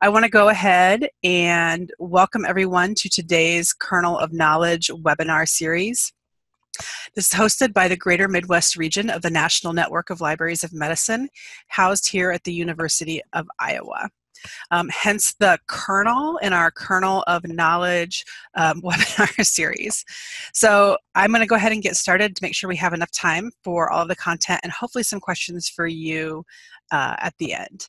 I want to go ahead and welcome everyone to today's Kernel of Knowledge webinar series. This is hosted by the Greater Midwest region of the National Network of Libraries of Medicine, housed here at the University of Iowa. Um, hence the kernel in our kernel of knowledge um, webinar series. So I'm going to go ahead and get started to make sure we have enough time for all of the content and hopefully some questions for you uh, at the end.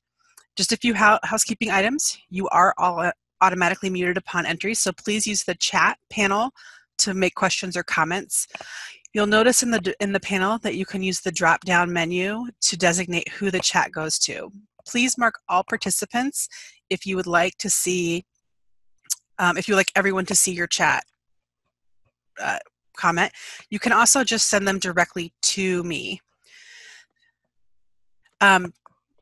Just a few housekeeping items. You are all uh, automatically muted upon entry, so please use the chat panel to make questions or comments. You'll notice in the, in the panel that you can use the drop down menu to designate who the chat goes to. Please mark all participants if you would like to see, um, if you like everyone to see your chat uh, comment. You can also just send them directly to me. Um,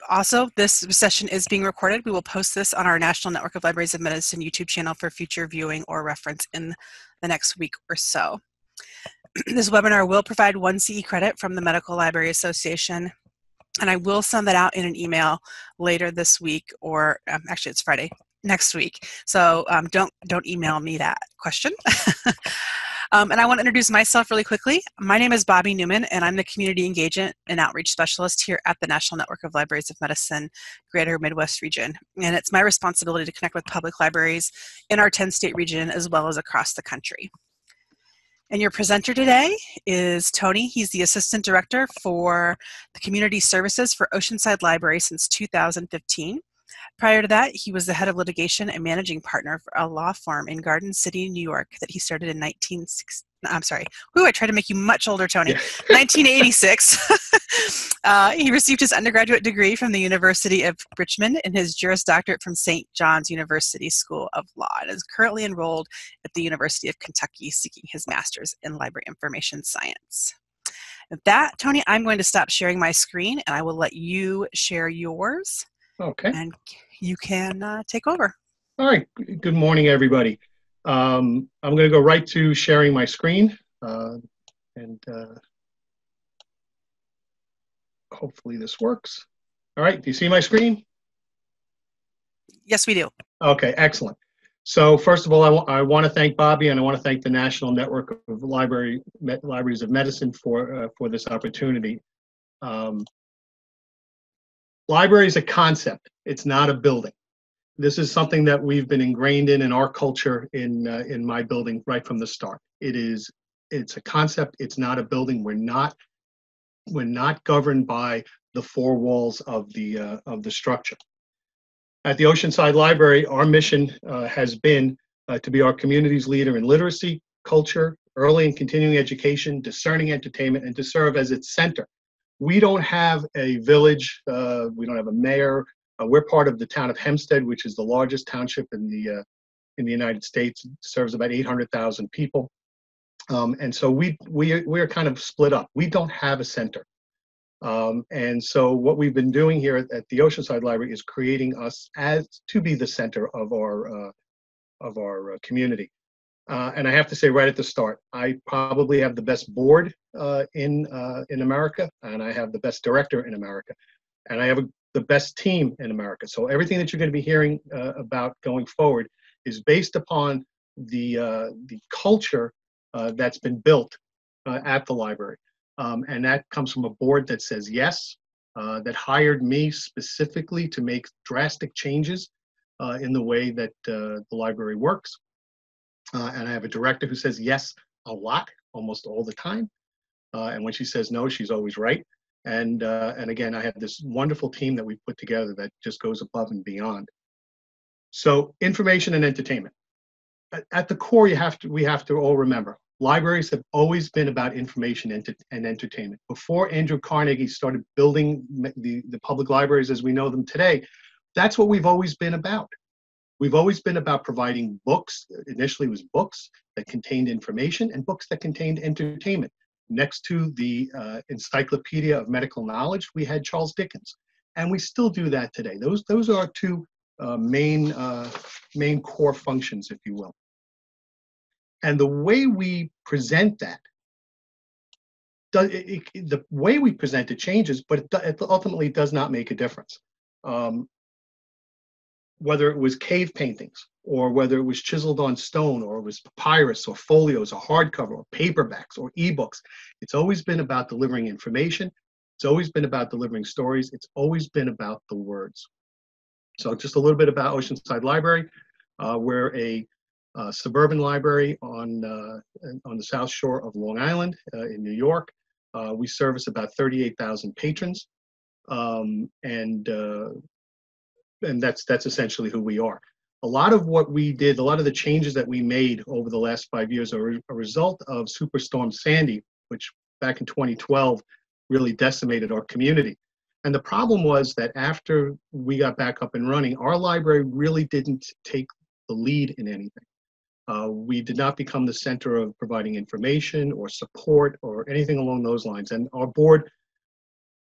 also, this session is being recorded. We will post this on our National Network of Libraries of Medicine YouTube channel for future viewing or reference in the next week or so. this webinar will provide one CE credit from the Medical Library Association, and I will send that out in an email later this week, or um, actually it's Friday next week. So um, don't don't email me that question. Um, and I want to introduce myself really quickly. My name is Bobbi Newman, and I'm the Community Engagement and Outreach Specialist here at the National Network of Libraries of Medicine Greater Midwest region. And it's my responsibility to connect with public libraries in our 10 state region as well as across the country. And your presenter today is Tony. He's the Assistant Director for the Community Services for Oceanside Library since 2015. Prior to that, he was the head of litigation and managing partner for a law firm in Garden City, New York, that he started in 1960. I'm sorry. Ooh, I tried to make you much older, Tony. Yeah. 1986. uh, he received his undergraduate degree from the University of Richmond and his Juris Doctorate from St. John's University School of Law and is currently enrolled at the University of Kentucky seeking his master's in library information science. With that, Tony, I'm going to stop sharing my screen and I will let you share yours. Okay. And you can uh, take over. All right. Good morning, everybody. Um, I'm going to go right to sharing my screen. Uh, and uh, hopefully this works. All right. Do you see my screen? Yes, we do. Okay, excellent. So first of all, I, I want to thank Bobbi and I want to thank the National Network of Library Libraries of Medicine for uh, for this opportunity. Um, library is a concept it's not a building this is something that we've been ingrained in in our culture in uh, in my building right from the start it is it's a concept it's not a building we're not we're not governed by the four walls of the uh, of the structure at the oceanside library our mission uh, has been uh, to be our community's leader in literacy culture early and continuing education discerning entertainment and to serve as its center we don't have a village. Uh, we don't have a mayor. Uh, we're part of the town of Hempstead, which is the largest township in the uh, in the United States. It serves about 800,000 people, um, and so we we we're kind of split up. We don't have a center, um, and so what we've been doing here at, at, the Oceanside Library is creating us as to be the center of our uh, of our uh, community. Uh, and I have to say right at the start, I probably have the best board uh, in in America, and I have the best director in America, and I have a, the best team in America. So everything that you're going to be hearing uh, about going forward is based upon the uh, the culture uh, that's been built at the library, um, and that comes from a board that says yes, that hired me specifically to make drastic changes in the way that the library works uh, and I have a director who says yes a lot, almost all the time. Uh, and when she says no, she's always right. And uh, and again, I have this wonderful team that we put together that just goes above and beyond. So information and entertainment. At, the core, you have to we have to all remember libraries have always been about information and, and entertainment. Before Andrew Carnegie started building the, the public libraries as we know them today, that's what we've always been about. We've always been about providing books. Initially, was books that contained information and books that contained entertainment. Next to the uh, Encyclopedia of Medical Knowledge, we had Charles Dickens, and we still do that today. Those those are two uh, main uh, main core functions, if you will. And the way we present that, does, it, it, the way we present it changes, but it, it ultimately does not make a difference. Um, whether it was cave paintings or whether it was chiseled on stone or it was papyrus or folios or hardcover or paperbacks or ebooks. It's always been about delivering information. It's always been about delivering stories. It's always been about the words. So just a little bit about Oceanside Library. Uh, we're a uh, suburban library on, uh, on the south shore of Long Island uh, in New York. Uh, we service about 38,000 patrons. Um, and and that's that's essentially who we are. A lot of what we did, a lot of the changes that we made over the last five years are a result of Superstorm Sandy, which back in 2012 really decimated our community. And the problem was that after we got back up and running, our library really didn't take the lead in anything. Uh, we did not become the center of providing information or support or anything along those lines. And our board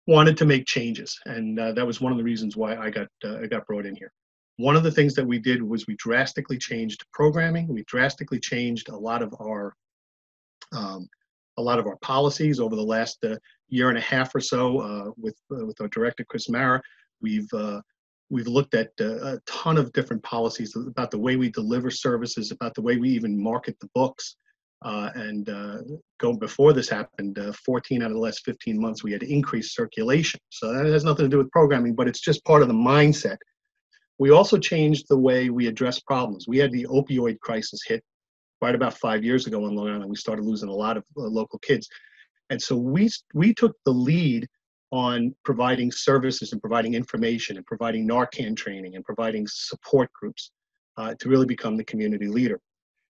wanted to make changes, and uh, that was one of the reasons why I got uh, I got brought in here. One of the things that we did was we drastically changed programming. We drastically changed a lot of our um, a lot of our policies over the last uh, year and a half or so uh, with uh, with our director Chris Mara. We've uh, we've looked at a ton of different policies about the way we deliver services, about the way we even market the books. Uh, and uh, going before this happened, uh, 14 out of the last 15 months, we had increased circulation. So that has nothing to do with programming, but it's just part of the mindset. We also changed the way we address problems. We had the opioid crisis hit right about five years ago in Long Island. We started losing a lot of uh, local kids. And so we, we took the lead on providing services and providing information and providing Narcan training and providing support groups uh, to really become the community leader.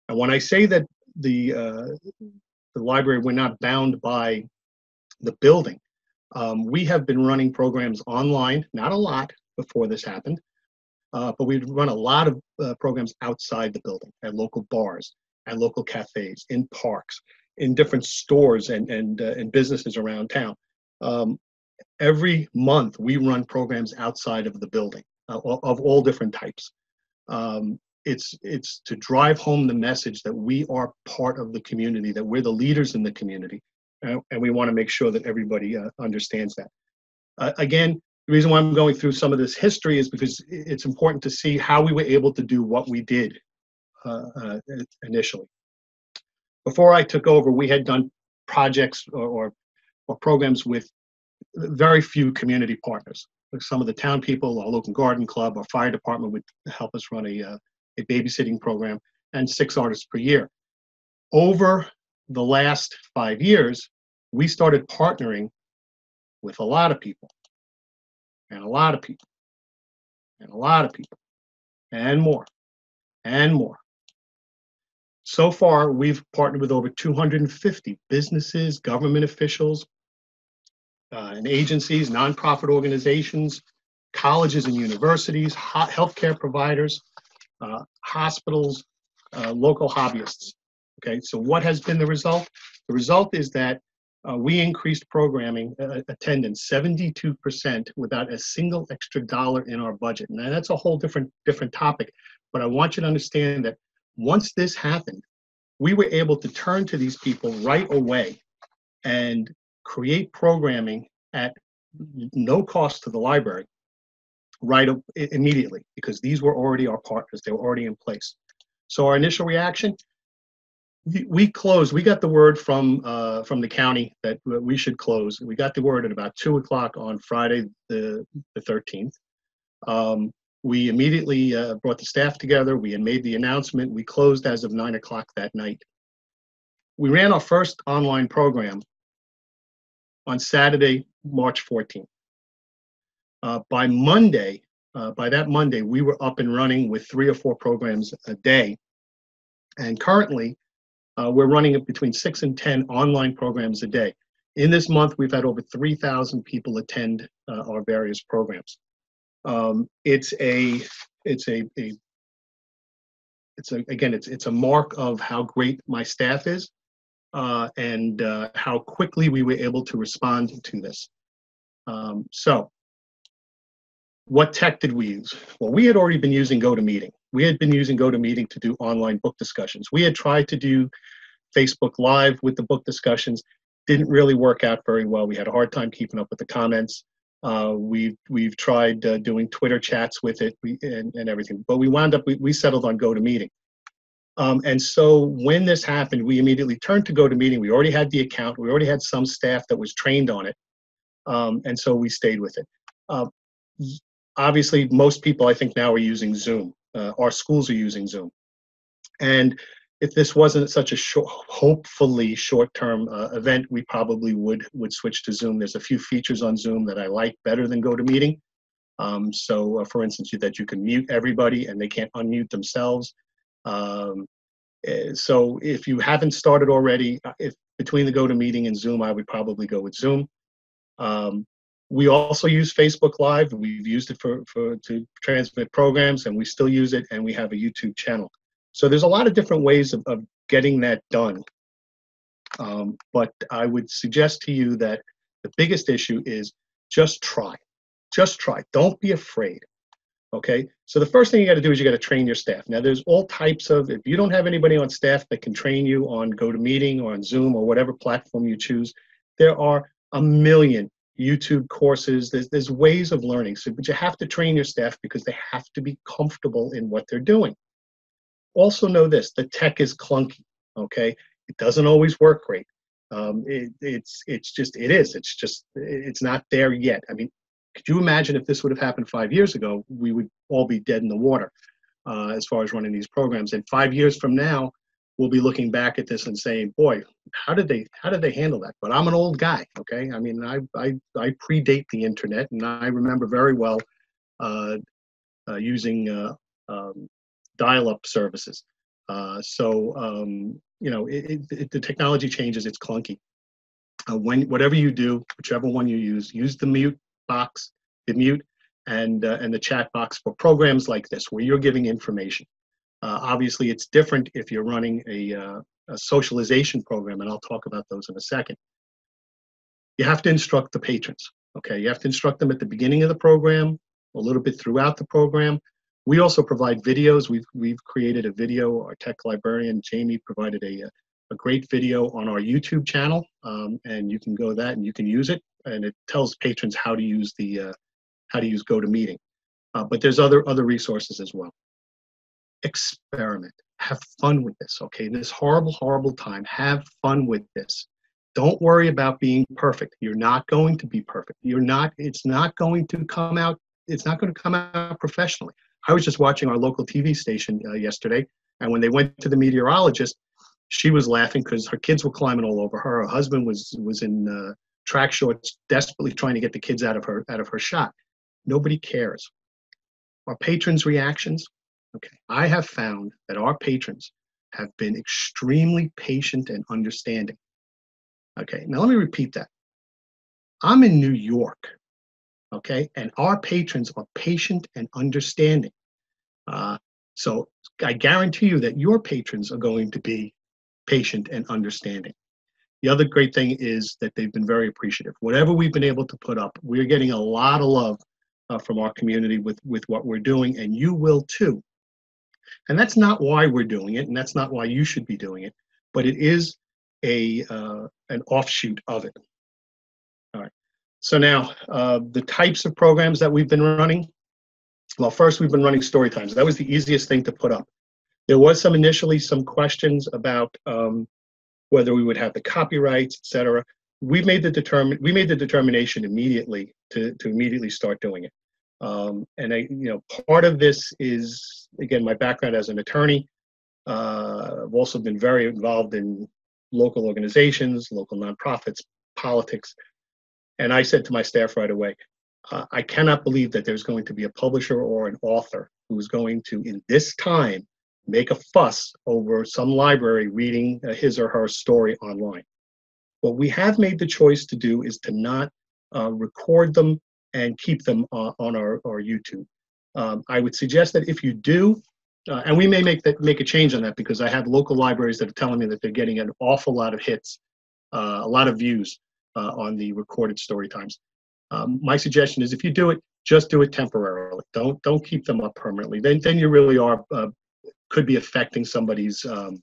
And when I say that the uh, the library we're not bound by the building. Um, we have been running programs online, not a lot before this happened, uh, but we've run a lot of uh, programs outside the building at local bars, at local cafes, in parks, in different stores and and uh, and businesses around town. Um, every month we run programs outside of the building uh, of all different types. Um, it's it's to drive home the message that we are part of the community, that we're the leaders in the community, uh, and we want to make sure that everybody uh, understands that. Again, the reason why I'm going through some of this history is because it's important to see how we were able to do what we did uh, uh, initially. Before I took over, we had done projects or, or, or programs with very few community partners. Like some of the town people, our local garden club, our fire department would help us run a uh, a babysitting program, and six artists per year. Over the last five years, we started partnering with a lot of people, and a lot of people, and a lot of people, and more, and more. So far, we've partnered with over 250 businesses, government officials, uh, and agencies, nonprofit organizations, colleges and universities, healthcare providers, uh, hospitals, uh, local hobbyists. Okay, so what has been the result? The result is that uh, we increased programming uh, attendance 72% without a single extra dollar in our budget. Now that's a whole different different topic, but I want you to understand that once this happened, we were able to turn to these people right away and create programming at no cost to the library right immediately because these were already our partners. They were already in place. So our initial reaction, we, we closed. We got the word from uh, from the county that we should close. We got the word at about two o'clock on Friday the the thirteenth. Um, we immediately uh, brought the staff together. We had made the announcement. We closed as of nine o'clock that night. We ran our first online program on Saturday, March 14th. Uh, by Monday, uh, by that Monday, we were up and running with three or four programs a day. And currently, uh, we're running between six and 10 online programs a day. In this month, we've had over 3,000 people attend uh, our various programs. Um, it's a, it's a, a it's a, again, it's, it's a mark of how great my staff is uh, and uh, how quickly we were able to respond to this. Um, so what tech did we use? Well, we had already been using GoToMeeting. We had been using GoToMeeting to do online book discussions. We had tried to do Facebook Live with the book discussions. Didn't really work out very well. We had a hard time keeping up with the comments. Uh, we've we've tried uh, doing Twitter chats with it we, and, and everything, but we wound up we, we settled on GoToMeeting. Um, and so when this happened, we immediately turned to GoToMeeting. We already had the account. We already had some staff that was trained on it, um, and so we stayed with it. Uh, obviously, most people I think now are using Zoom. Uh, our schools are using Zoom, and if this wasn't such a short, hopefully short-term uh, event, we probably would would switch to Zoom. There's a few features on Zoom that I like better than GoToMeeting. Um, so, uh, for instance, that you can mute everybody and they can't unmute themselves. Um, eh, so, if you haven't started already, uh, if between the GoToMeeting and Zoom, I would probably go with Zoom. Um, we also use Facebook Live. We've used it for, for to transmit programs, and we still use it. And we have a YouTube channel. So there's a lot of different ways of, of getting that done. Um, but I would suggest to you that the biggest issue is just try. Just try. Don't be afraid. Okay. So the first thing you got to do is you got to train your staff. Now there's all types of. If you don't have anybody on staff that can train you on GoToMeeting or on Zoom or whatever platform you choose, there are a million YouTube courses. There's there's ways of learning. So, but you have to train your staff because they have to be comfortable in what they're doing. Also know this the tech is clunky okay? It doesn't always work great. Um, it, it's it's just it is. It's just it's not there yet. I mean could you imagine if this would have happened five years ago we would all be dead in the water uh, as far as running these programs. And five years from now we'll be looking back at this and saying boy how did they how did they handle that but i'm an old guy okay i mean i i, I predate the internet and i remember very well uh, uh, using uh, um, dial-up services. Uh, so um, you know, it, it, the technology changes; it's clunky. Uh, when whatever you do, whichever one you use, use the mute box, the mute, and uh, and the chat box for programs like this where you're giving information. Uh, obviously, it's different if you're running a, uh, a socialization program, and I'll talk about those in a second. You have to instruct the patrons. Okay, you have to instruct them at the beginning of the program, a little bit throughout the program, we also provide videos. We've, we've created a video. Our tech librarian, Jamie, provided a, a great video on our YouTube channel, um, and you can go that and you can use it. And it tells patrons how to use the uh, how to use GoToMeeting. Uh, but there's other other resources as well. Experiment. Have fun with this. Okay, this horrible, horrible time. Have fun with this. Don't worry about being perfect. You're not going to be perfect. You're not. It's not going to come out. It's not going to come out professionally. I was just watching our local TV station uh, yesterday, and when they went to the meteorologist, she was laughing because her kids were climbing all over her. Her husband was was in uh, track shorts, desperately trying to get the kids out of her out of her shot. Nobody cares. Our patrons' reactions. Okay, I have found that our patrons have been extremely patient and understanding. Okay, now let me repeat that. I'm in New York okay? And our patrons are patient and understanding. Uh, so I guarantee you that your patrons are going to be patient and understanding. The other great thing is that they've been very appreciative. Whatever we've been able to put up, we're getting a lot of love uh, from our community with, with what we're doing, and you will too. And that's not why we're doing it, and that's not why you should be doing it, but it is a uh, an offshoot of it. All right. So now, uh, the types of programs that we've been running. Well, first we've been running story times. That was the easiest thing to put up. There was some initially some questions about um, whether we would have the copyrights, etc. We made the determine we made the determination immediately to to immediately start doing it. Um, and I, you know, part of this is again my background as an attorney. Uh, I've also been very involved in local organizations, local nonprofits, politics. And I said to my staff right away, uh, I cannot believe that there's going to be a publisher or an author who's going to, in this time, make a fuss over some library reading his or her story online. What we have made the choice to do is to not uh, record them and keep them uh, on our, our YouTube. Um, I would suggest that if you do, uh, and we may make that make a change on that because I have local libraries that are telling me that they're getting an awful lot of hits, uh, a lot of views uh, on the recorded story times. Um, my suggestion is if you do it, just do it temporarily. Don't don't keep them up permanently. Then then you really are uh, could be affecting somebody's um,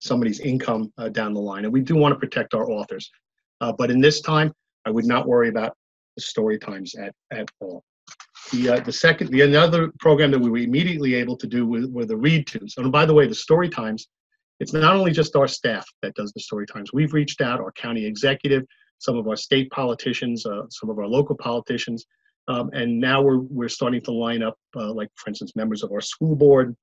somebody's income uh, down the line. And we do want to protect our authors. But in this time, I would not worry about story times at, at all. The, uh, the second, the another program that we were immediately able to do were, were the read tos. And by the way, the story times, it's not only just our staff that does the story times. We've reached out, our county executive, some of our state politicians, uh, some of our local politicians, um, and now we're we're starting to line up, uh, like for instance, members of our school board,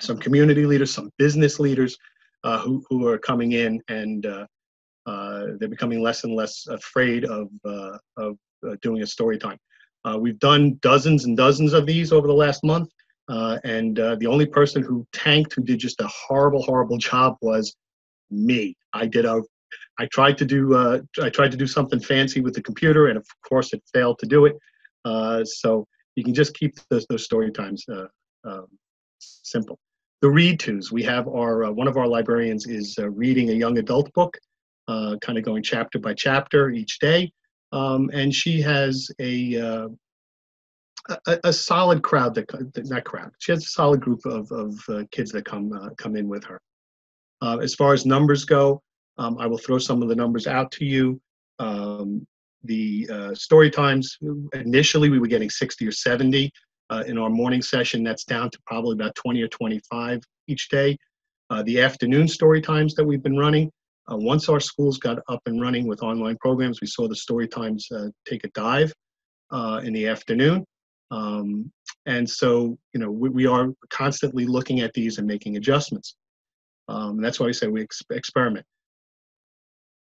some community leaders, some business leaders, uh, who who are coming in, and uh, uh, they're becoming less and less afraid of of doing a story time. we've done dozens and dozens of these over the last month, and the only person who tanked, who did just a horrible, horrible job, was me. I did a I tried to do uh, I tried to do something fancy with the computer, and of course it failed to do it. Uh, so you can just keep those, those story times uh, um, simple. The read tos, we have our, uh, one of our librarians is reading a young adult book, kind of going chapter by chapter each day. Um, and she has a, a, a, solid crowd that not crowd. She has a solid group of, of uh, kids that come uh, come in with her. Uh, as far as numbers go, um, I will throw some of the numbers out to you. Um, the uh, story times, initially we were getting 60 or 70 uh, in our morning session. That's down to probably about 20 or 25 each day. Uh, the afternoon story times that we've been running, uh, once our schools got up and running with online programs, we saw the story times uh, take a dive uh, in the afternoon. Um, and so, you know, we, we, are constantly looking at these and making adjustments. Um, that's why we say we ex experiment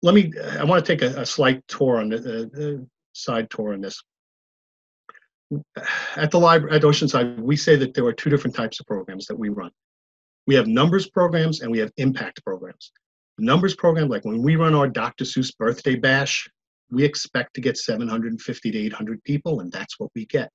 let me, I want to take a, a slight tour on the uh, side tour on this. At the library, at Oceanside, we say that there are two different types of programs that we run. We have numbers programs and we have impact programs. Numbers program, like when we run our Dr. Seuss birthday bash, we expect to get 750 to 800 people, and that's what we get.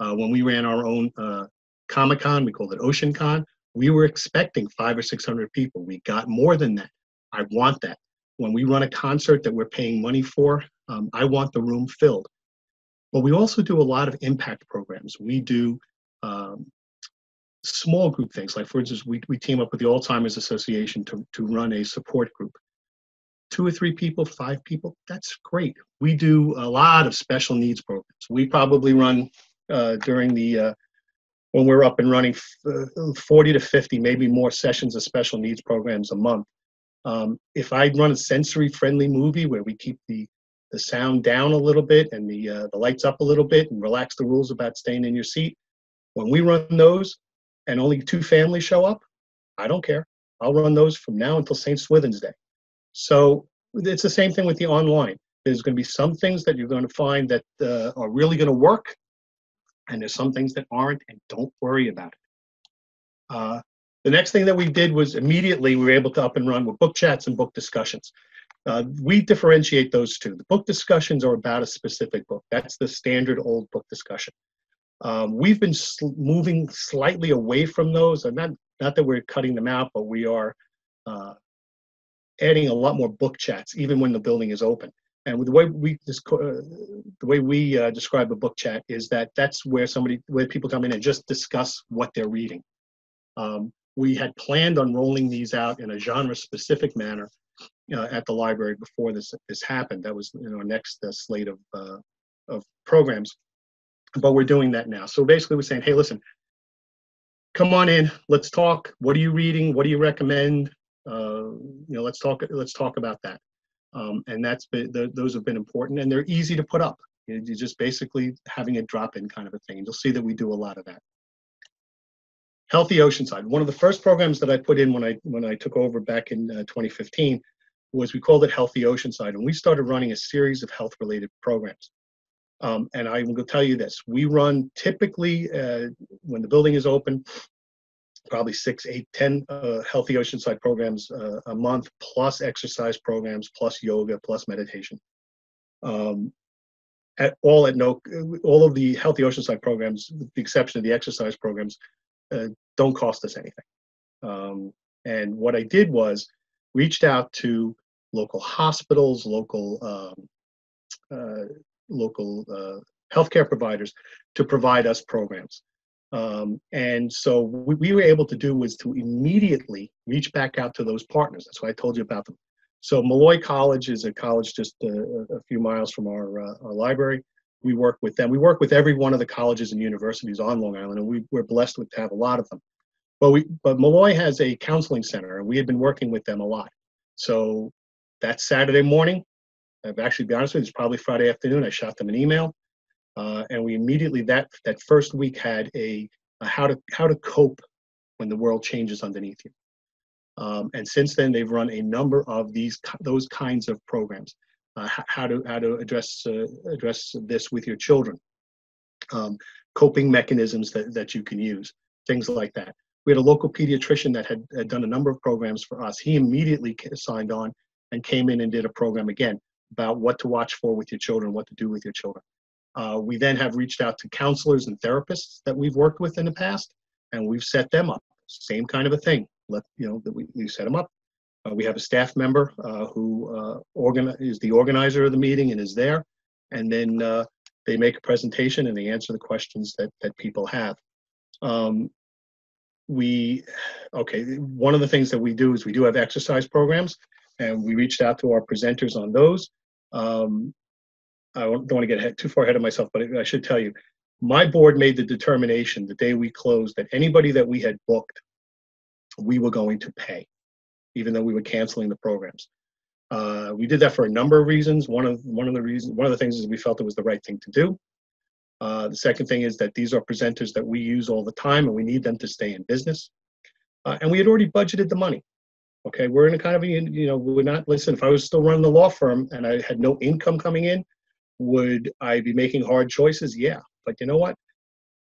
Uh, when we ran our own uh, Comic Con, we called it Ocean Con, we were expecting five or 600 people. We got more than that. I want that when we run a concert that we're paying money for, um, I want the room filled. But we also do a lot of impact programs. We do um, small group things. Like, for instance, we, we team up with the Alzheimer's Association to, to run a support group. Two or three people, five people, that's great. We do a lot of special needs programs. We probably run uh, during the, uh, when we're up and running, uh, 40 to 50, maybe more sessions of special needs programs a month. Um, if I run a sensory friendly movie where we keep the, the sound down a little bit and the, uh, the lights up a little bit and relax the rules about staying in your seat, when we run those and only two families show up, I don't care. I'll run those from now until St. Swithin's Day. So it's the same thing with the online. There's going to be some things that you're going to find that uh, are really going to work, and there's some things that aren't, and don't worry about it. Uh, the next thing that we did was immediately we were able to up and run with book chats and book discussions. Uh, we differentiate those two. The book discussions are about a specific book. That's the standard old book discussion. Um, we've been sl moving slightly away from those. And not, not that we're cutting them out, but we are uh, adding a lot more book chats, even when the building is open. And the way we uh, the way we uh, describe a book chat is that that's where somebody where people come in and just discuss what they're reading. Um, we had planned on rolling these out in a genre-specific manner uh, at the library before this this happened. That was in our next uh, slate of uh, of programs, but we're doing that now. So basically, we're saying, hey, listen, come on in, let's talk. What are you reading? What do you recommend? Uh, you know, let's talk. Let's talk about that. Um, and that's been the, those have been important, and they're easy to put up. You're just basically having a drop-in kind of a thing, and you'll see that we do a lot of that. Healthy Oceanside. One of the first programs that I put in when I when I took over back in uh, 2015 was we called it Healthy Oceanside, and we started running a series of health-related programs. Um, and I will tell you this: we run typically uh, when the building is open, probably six, eight, ten uh, Healthy Oceanside programs uh, a month, plus exercise programs, plus yoga, plus meditation. Um, at all at no all of the healthy oceanside programs with the exception of the exercise programs uh, don't cost us anything. Um, and what I did was reached out to local hospitals, local um, uh, local uh, healthcare providers to provide us programs. Um, and so what we were able to do was to immediately reach back out to those partners. That's why I told you about them. So Molloy College is a college just a, a few miles from our, uh, our library. We work with them. We work with every one of the colleges and universities on Long Island, and we, we're blessed with to have a lot of them. But we, but Molloy has a counseling center, and we had been working with them a lot. So that Saturday morning, I've actually, be honest with you, it's probably Friday afternoon. I shot them an email, uh, and we immediately that that first week had a, a how to how to cope when the world changes underneath you. Um, and since then, they've run a number of these those kinds of programs. Uh, how to how to address uh, address this with your children, um, coping mechanisms that, that you can use, things like that. We had a local pediatrician that had, had done a number of programs for us. He immediately signed on and came in and did a program again about what to watch for with your children, what to do with your children. Uh, we then have reached out to counselors and therapists that we've worked with in the past, and we've set them up. Same kind of a thing. Let you know that we, we set them up. Uh, we have a staff member uh, who uh, organ- is the organizer of the meeting and is there, and then uh, they make a presentation and they answer the questions that that people have. Um, we okay. One of the things that we do is we do have exercise programs, and we reached out to our presenters on those. Um, I don't want to get too far ahead of myself, but I should tell you, my board made the determination the day we closed that anybody that we had booked, we were going to pay, even though we were canceling the programs. Uh, we did that for a number of reasons. One of one of the reasons, one of the things is we felt it was the right thing to do. Uh, the second thing is that these are presenters that we use all the time, and we need them to stay in business. Uh, and we had already budgeted the money. Okay, we're in a kind of a, you know, we're not, listen, if I was still running the law firm and I had no income coming in, would I be making hard choices? Yeah. But you know what?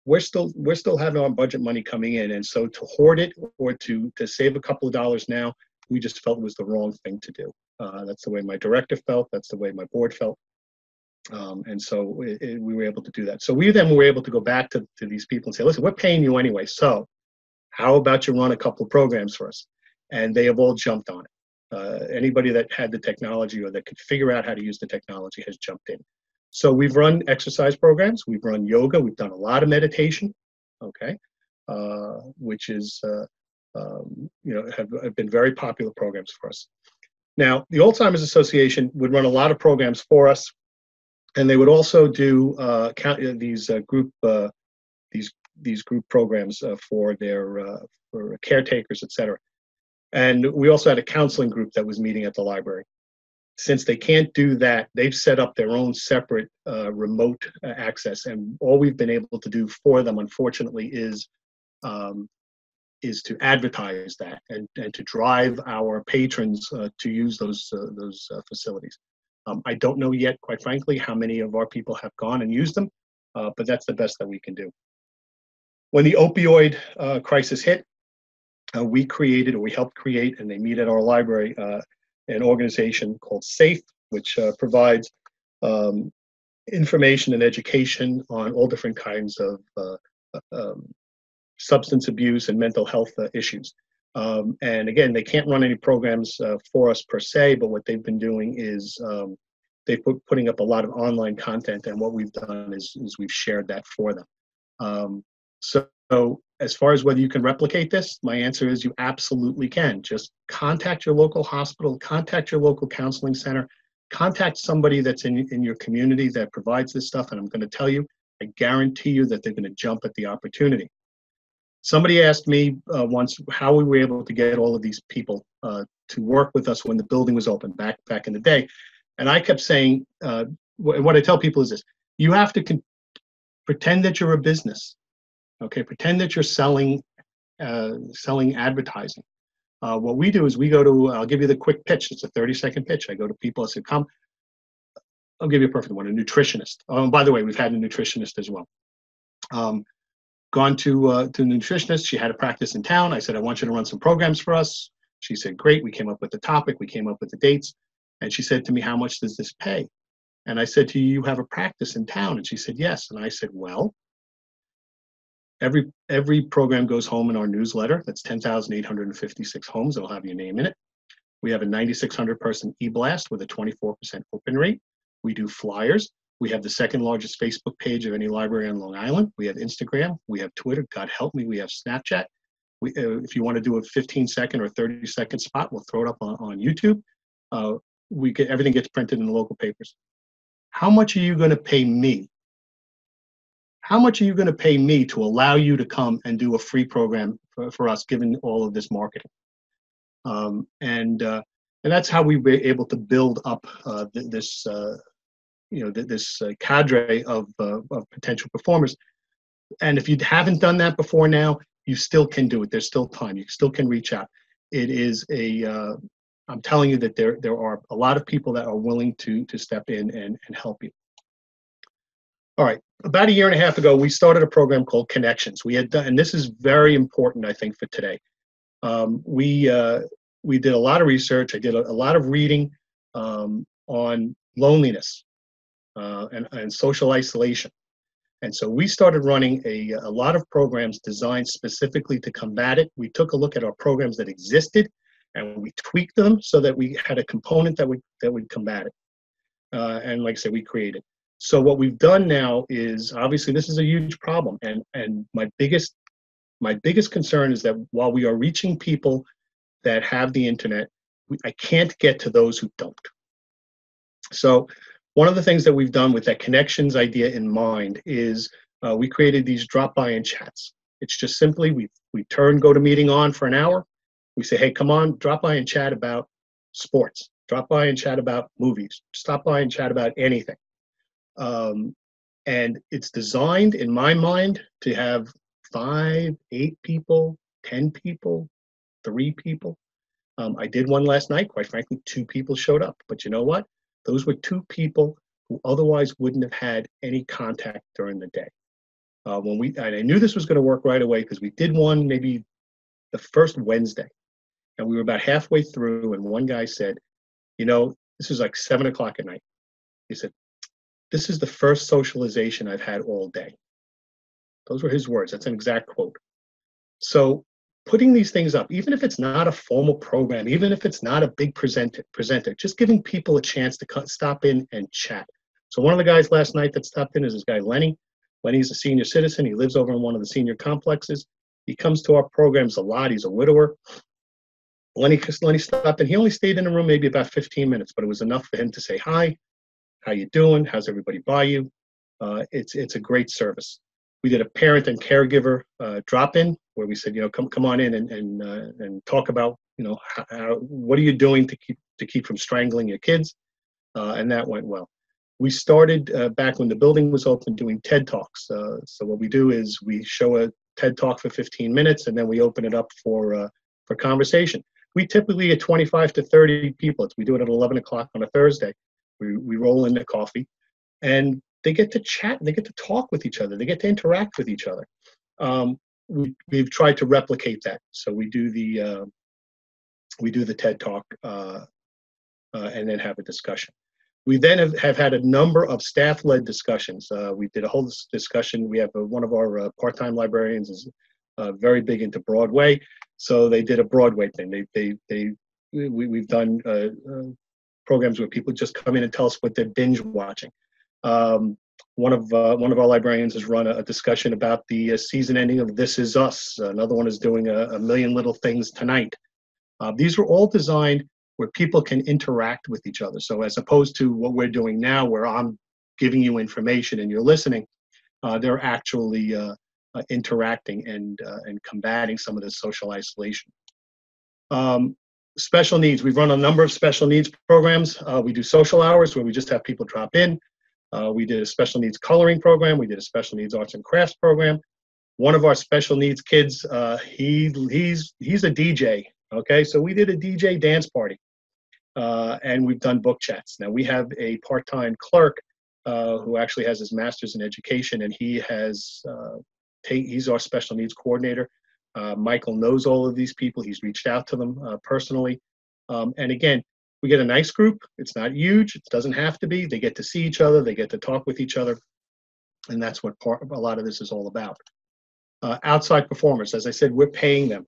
We're still we're still having our budget money coming in. And so to hoard it or to to save a couple of dollars now, we just felt was the wrong thing to do. Uh, that's the way my director felt. That's the way my board felt. Um, and so it, it, we were able to do that. So we then were able to go back to, to these people and say, listen, we're paying you anyway. So how about you run a couple of programs for us? And they have all jumped on it. Uh, anybody that had the technology or that could figure out how to use the technology has jumped in. So we've run exercise programs, we've run yoga, we've done a lot of meditation, okay, uh, which is uh, um, you know have, have, been very popular programs for us. Now the Alzheimer's Association would run a lot of programs for us, and they would also do uh, count, uh, these uh, group these these group programs for their for caretakers, et cetera. And we also had a counseling group that was meeting at the library. Since they can't do that, they've set up their own separate uh, remote uh, access. And all we've been able to do for them, unfortunately, is um, is to advertise that and, and to drive our patrons uh, to use those uh, those uh, facilities. Um, I don't know yet, quite frankly, how many of our people have gone and used them, uh, but that's the best that we can do. When the opioid crisis hit, uh, we created or we helped create, and they meet at our library, uh, an organization called SAFE, which uh, provides um, information and education on all different kinds of uh, uh, um, substance abuse and mental health uh, issues. Um, and again, they can't run any programs for us per se, but what they've been doing is um, they've put putting up a lot of online content, and what we've done is, is we've shared that for them. Um, so so as far as whether you can replicate this, my answer is you absolutely can. Just contact your local hospital, contact your local counseling center, contact somebody that's in, in your community that provides this stuff. And I'm going to tell you, I guarantee you that they're going to jump at the opportunity. Somebody asked me uh, once how we were able to get all of these people uh, to work with us when the building was open back back in the day, and I kept saying, uh, what I tell people is this: you have to con- pretend that you're a business Okay, pretend that you're selling uh, selling advertising. Uh, what we do is we go to, I'll give you the quick pitch. It's a 30 second pitch. I go to people, I say, come, I'll give you a perfect one, a nutritionist. Oh, by the way, we've had a nutritionist as well. Um, gone to, uh, to a nutritionist. She had a practice in town. I said, I want you to run some programs for us. She said, great. We came up with the topic. We came up with the dates. And she said to me, how much does this pay? And I said to you, you have a practice in town? And she said, yes. And I said, well, Every every program goes home in our newsletter. That's 10,856 homes. It'll have your name in it. We have a 9,600 person e-blast with a 24% open rate. We do flyers. We have the second largest Facebook page of any library on Long Island. We have Instagram. We have Twitter. God help me. We have Snapchat. We, uh, if you want to do a 15 second or 30 second spot, we'll throw it up on, on YouTube. Uh, we get everything gets printed in the local papers. How much are you going to pay me? How much are you going to pay me to allow you to come and do a free program for, for us, given all of this marketing? Um, and uh, and that's how we were able to build up uh, th- this uh, you know th- this uh, cadre of uh, of potential performers. And if you haven't done that before now, you still can do it. There's still time. You still can reach out. It is a uh, I'm telling you that there there are a lot of people that are willing to to step in and and help you. All right, about a year and a half ago, we started a program called Connections. We had done, and this is very important, I think, for today. Um, we uh, we did a lot of research. I did a, a lot of reading um, on loneliness uh, and, and social isolation. And so we started running a, a lot of programs designed specifically to combat it. We took a look at our programs that existed and we tweaked them so that we had a component that would that would combat it. Uh, and like I said, we created. So what we've done now is obviously this is a huge problem, and and my biggest my biggest concern is that while we are reaching people that have the internet, I can't get to those who don't. So one of the things that we've done with that connections idea in mind is uh, we created these drop by and chats. It's just simply we we turn GoToMeeting on for an hour. We say, hey, come on, drop by and chat about sports. Drop by and chat about movies. Stop by and chat about anything. Um, and it's designed, in my mind, to have five, eight people, ten people, three people. Um, I did one last night. Quite frankly, two people showed up. But you know what? Those were two people who otherwise wouldn't have had any contact during the day. Uh, when we, and I knew this was going to work right away because we did one maybe the first Wednesday, and we were about halfway through, and one guy said, "You know, this is like seven o'clock at night." He said, "This is the first socialization I've had all day." Those were his words. That's an exact quote. So putting these things up, even if it's not a formal program, even if it's not a big presenter, presenter, just giving people a chance to stop in and chat. So one of the guys last night that stopped in is this guy Lenny. Lenny's a senior citizen. He lives over in one of the senior complexes. He comes to our programs a lot. He's a widower. Lenny, Lenny stopped in. He only stayed in the room maybe about 15 minutes, but it was enough for him to say hi, how you doing, how's everybody by you. Uh, it's it's a great service we did a parent and caregiver uh, drop-in where we said, you know, come come on in and and uh, and talk about, you know, how, how, what are you doing to keep to keep from strangling your kids, uh, and that went well. We started uh, back when the building was open doing TED talks. Uh, so what we do is we show a TED talk for 15 minutes and then we open it up for for conversation. We typically get 25 to 30 people. We do it at 11 o'clock on a Thursday. We we roll in the coffee, and they get to chat they get to talk with each other they get to interact with each other. Um, we, we've tried to replicate that. So we do the uh, we do the ted talk uh, uh, and then have a discussion. We then have, have had a number of staff-led discussions. Uh, we did a whole discussion. We have a, one of our uh, part-time librarians is uh, very big into broadway. So they did a broadway thing. They they, they we, we've done programs where people just come in and tell us what they're binge watching um, one of uh, one of our librarians has run a, a discussion about the uh, season ending of This Is Us. Another one is doing a, a million little things tonight. Uh, these are all designed where people can interact with each other. So as opposed to what we're doing now, where I'm giving you information and you're listening, uh, they're actually uh, uh, interacting and and combating some of this social isolation. Um, special needs. We've run a number of special needs programs. we do social hours where we just have people drop in. Uh, we did a special needs coloring program. We did a special needs arts and crafts program. One of our special needs kids, uh, he he's he's a DJ. Okay, so we did a DJ dance party, uh, and we've done book chats. Now we have a part-time clerk uh, who actually has his master's in education, and he has uh, take, he's our special needs coordinator. Uh, Michael knows all of these people. He's reached out to them personally, um, and again, we get a nice group. It's not huge. It doesn't have to be. They get to see each other. They get to talk with each other, and that's what part a lot of this is all about. Uh, outside performers, as I said, we're paying them,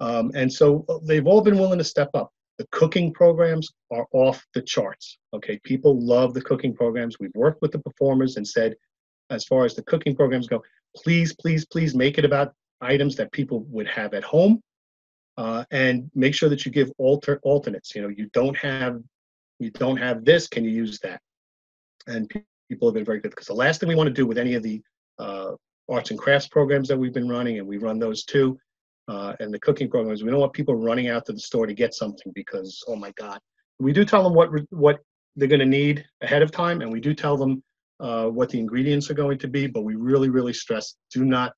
um, and so uh, they've all been willing to step up. The cooking programs are off the charts. Okay, people love the cooking programs. We've worked with the performers and said, as far as the cooking programs go, please, please, please make it about items that people would have at home uh, and make sure that you give alter alternates. You know, you don't have You don't have this. Can you use that? And people have been very good because the last thing we want to do with any of the uh, arts and crafts programs that we've been running, and we run those too, uh, and the cooking programs, we don't want people running out to the store to get something because oh my God. We do tell them what what they're going to need ahead of time, and we do tell them uh, what the ingredients are going to be. But we really, really stress: do not,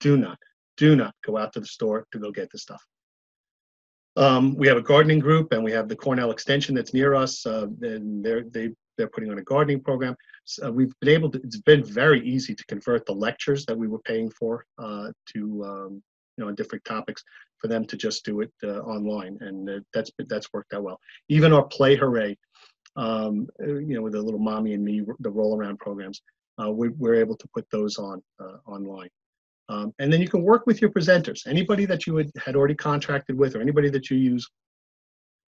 do not, do not go out to the store to go get the stuff. Um, we have a gardening group, and we have the Cornell Extension that's near us. Uh, and they're they they're putting on a gardening program. So we've been able to. It's been very easy to convert the lectures that we were paying for uh, to um, you know on different topics for them to just do it uh, online, and uh, that's that's worked out well. Even our Play Hooray, um, you know, with the little mommy and me, the roll around programs, uh, we, we're able to put those on uh, online. Um, and then you can work with your presenters. Anybody that you had, had already contracted with or anybody that you use,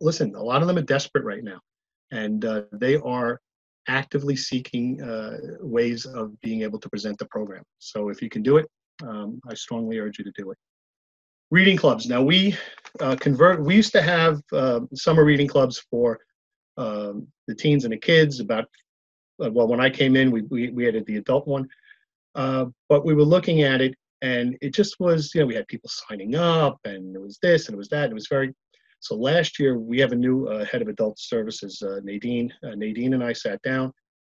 listen, a lot of them are desperate right now. And uh, they are actively seeking uh, ways of being able to present the program. So if you can do it, um, I strongly urge you to do it. Reading clubs. Now we uh, convert, we used to have uh, summer reading clubs for um, the teens and the kids about, uh, well, when I came in, we, we, we added the adult one. Uh, but we were looking at it and it just was you know we had people signing up and it was this and it was that and it was very so last year we have a new uh, head of adult services uh, nadine uh, nadine and i sat down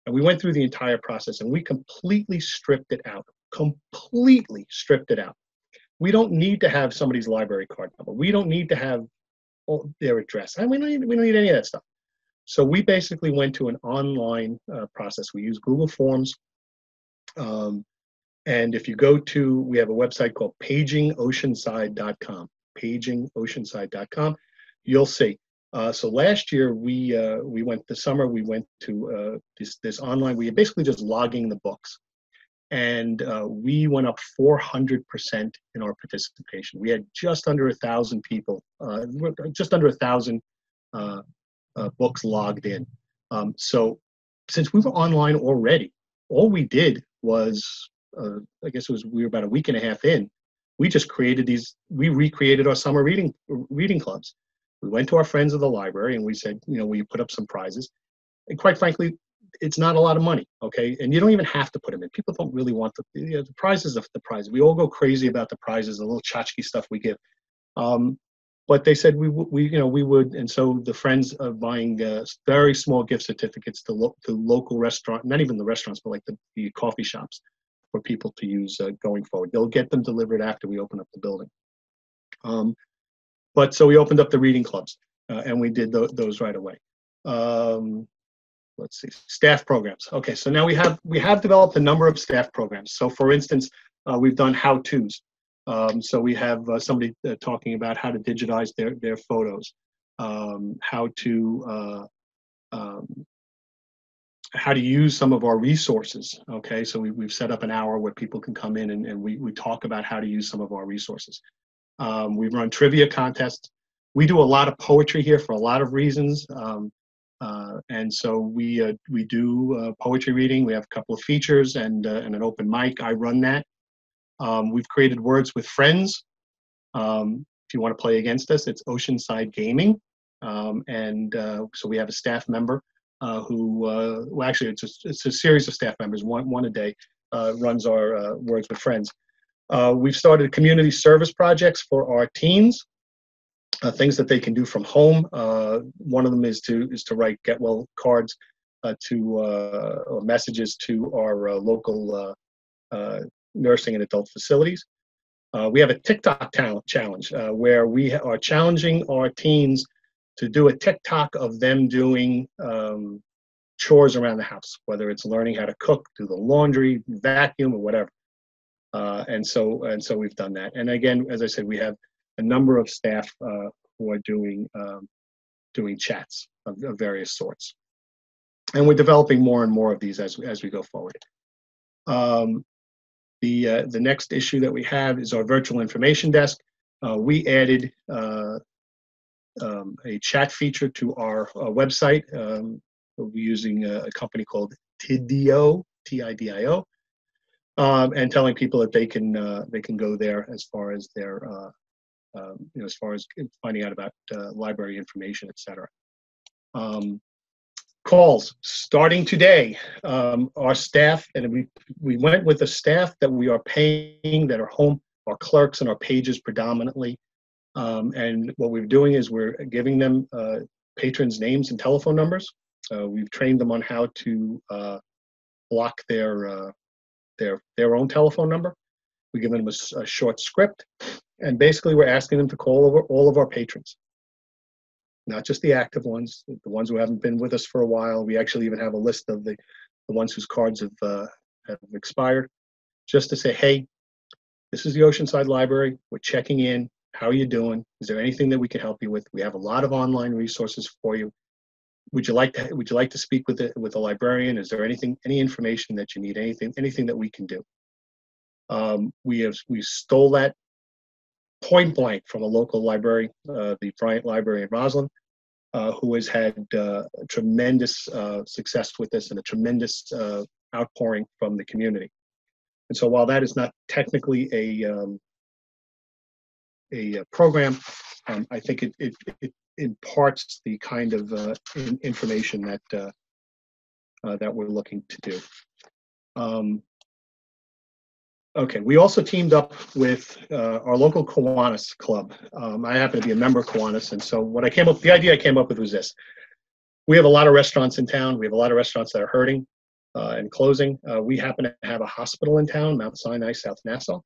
and we went through the entire process and we completely stripped it out completely stripped it out. We don't need to have somebody's library card number. We don't need to have their address. And we don't need, we don't need any of that stuff. So we basically went to an online uh, process. We use google forms um, and if you go to, we have a website called pagingoceanside.com, pagingoceanside.com, you'll see. Uh, so last year we uh, we went this summer we went to uh, this this online. We were basically just logging the books, and uh, we went up 400 percent in our participation. We had just under a thousand people, uh, just under a thousand uh, books logged in. Um, so since we were online already, all we did was uh, I guess it was we were about a week and a half in. We just created these. We recreated our summer reading reading clubs. We went to our friends of the library and we said, you know, will you put up some prizes? And quite frankly, it's not a lot of money, okay? And you don't even have to put them in. People don't really want the, you know, the prizes of the prizes. We all go crazy about the prizes, the little tchotchke stuff we give. Um, but they said we, we, you know, we would, and so the friends are buying uh, very small gift certificates to, lo- to local restaurant, not even the restaurants, but like the, the coffee shops for people to use uh, going forward. They'll get them delivered after we open up the building. Um, but so we opened up the reading clubs uh, and we did th- those right away. Um, let's see, staff programs. Okay, so now we have we have developed a number of staff programs. So for instance, uh, we've done how-tos. Um, so we have uh, somebody uh, talking about how to digitize their their photos, um, how to uh, um, how to use some of our resources. Okay, so we, we've set up an hour where people can come in and, and we, we talk about how to use some of our resources. Um, we run trivia contests. We do a lot of poetry here for a lot of reasons. Um, uh, and so we uh, we do uh, poetry reading. We have a couple of features and uh, and an open mic. I run that. Um, we've created words with friends. Um, if you want to play against us, it's Oceanside Gaming, um, and uh, so we have a staff member uh, who, uh, well, actually, it's a, it's a series of staff members, one, one a day, uh, runs our uh, Words with Friends. Uh, we've started community service projects for our teens, uh, things that they can do from home. one of them is to is to write get well cards to or messages to our local nursing and adult facilities. we have a TikTok talent challenge where we are challenging our teens to do a TikTok of them doing um, chores around the house, whether it's learning how to cook, do the laundry, vacuum, or whatever. Uh, and so and so we've done that. And again, as I said, we have a number of staff uh, who are doing um, doing chats of, of, various sorts. And we're developing more and more of these as as we go forward. Um, the uh, the next issue that we have is our virtual information desk. Uh, we added uh, um, a chat feature to our uh, website. Um, we'll be using a, a, company called Tidio, T-I-D-I-O, um, and telling people that they can uh, they can go there as far as their uh, um, you know as far as finding out about uh, library information, etc. Um, calls starting today. Um, our staff, and we, we went with the staff that we are paying that are home, our clerks and our pages predominantly. Um, and what we're doing is we're giving them uh, patrons' names and telephone numbers. Uh, we've trained them on how to uh, block their uh, their their own telephone number. We give them a, a, short script, and basically we're asking them to call over all of our patrons, not just the active ones, the ones who haven't been with us for a while. We actually even have a list of the the ones whose cards have uh, have expired, just to say, hey, this is the Oceanside Library. We're checking in. How are you doing? Is there anything that we can help you with? We have a lot of online resources for you. Would you like to Would you like to speak with the, with a librarian? Is there anything, any information that you need? Anything, anything that we can do? Um, we have we stole that point blank from a local library, uh, the Bryant Library in Roslyn, uh, who has had uh, tremendous uh, success with this and a tremendous uh, outpouring from the community. And so, while that is not technically a um, a uh, program, um, I think it, it, it, imparts the kind of uh, in, information that uh, uh, that we're looking to do. Um, okay, we also teamed up with uh, our local Kiwanis club. Um, I happen to be a member of Kiwanis, and so what I came up, the idea I came up with was this: we have a lot of restaurants in town. We have a lot of restaurants that are hurting uh, and closing. We happen to have a hospital in town, Mount Sinai, South Nassau.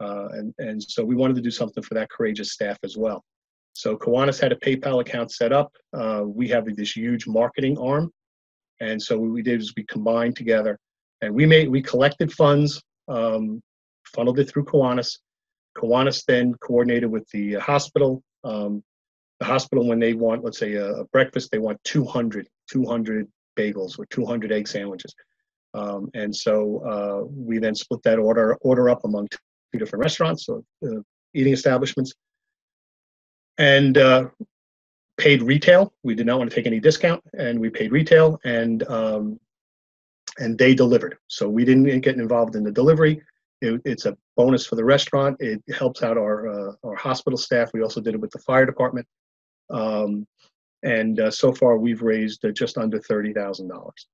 Uh, and, and so we wanted to do something for that courageous staff as well. So Kiwanis had a PayPal account set up. Uh, we have this huge marketing arm. And so what we did is we combined together and we made, we collected funds, um, funneled it through Kiwanis. Kiwanis then coordinated with the hospital. Um, the hospital, when they want, let's say a, a, breakfast, they want 200, 200 bagels or 200 egg sandwiches. Um, and so uh, we then split that order order up among two different restaurants or uh, eating establishments, and uh, paid retail. We did not want to take any discount, and we paid retail, and um, and they delivered. So we didn't get involved in the delivery. It, it's a bonus for the restaurant. It helps out our uh, our hospital staff. We also did it with the fire department, um, and uh, so far we've raised uh, just under thirty thousand dollars.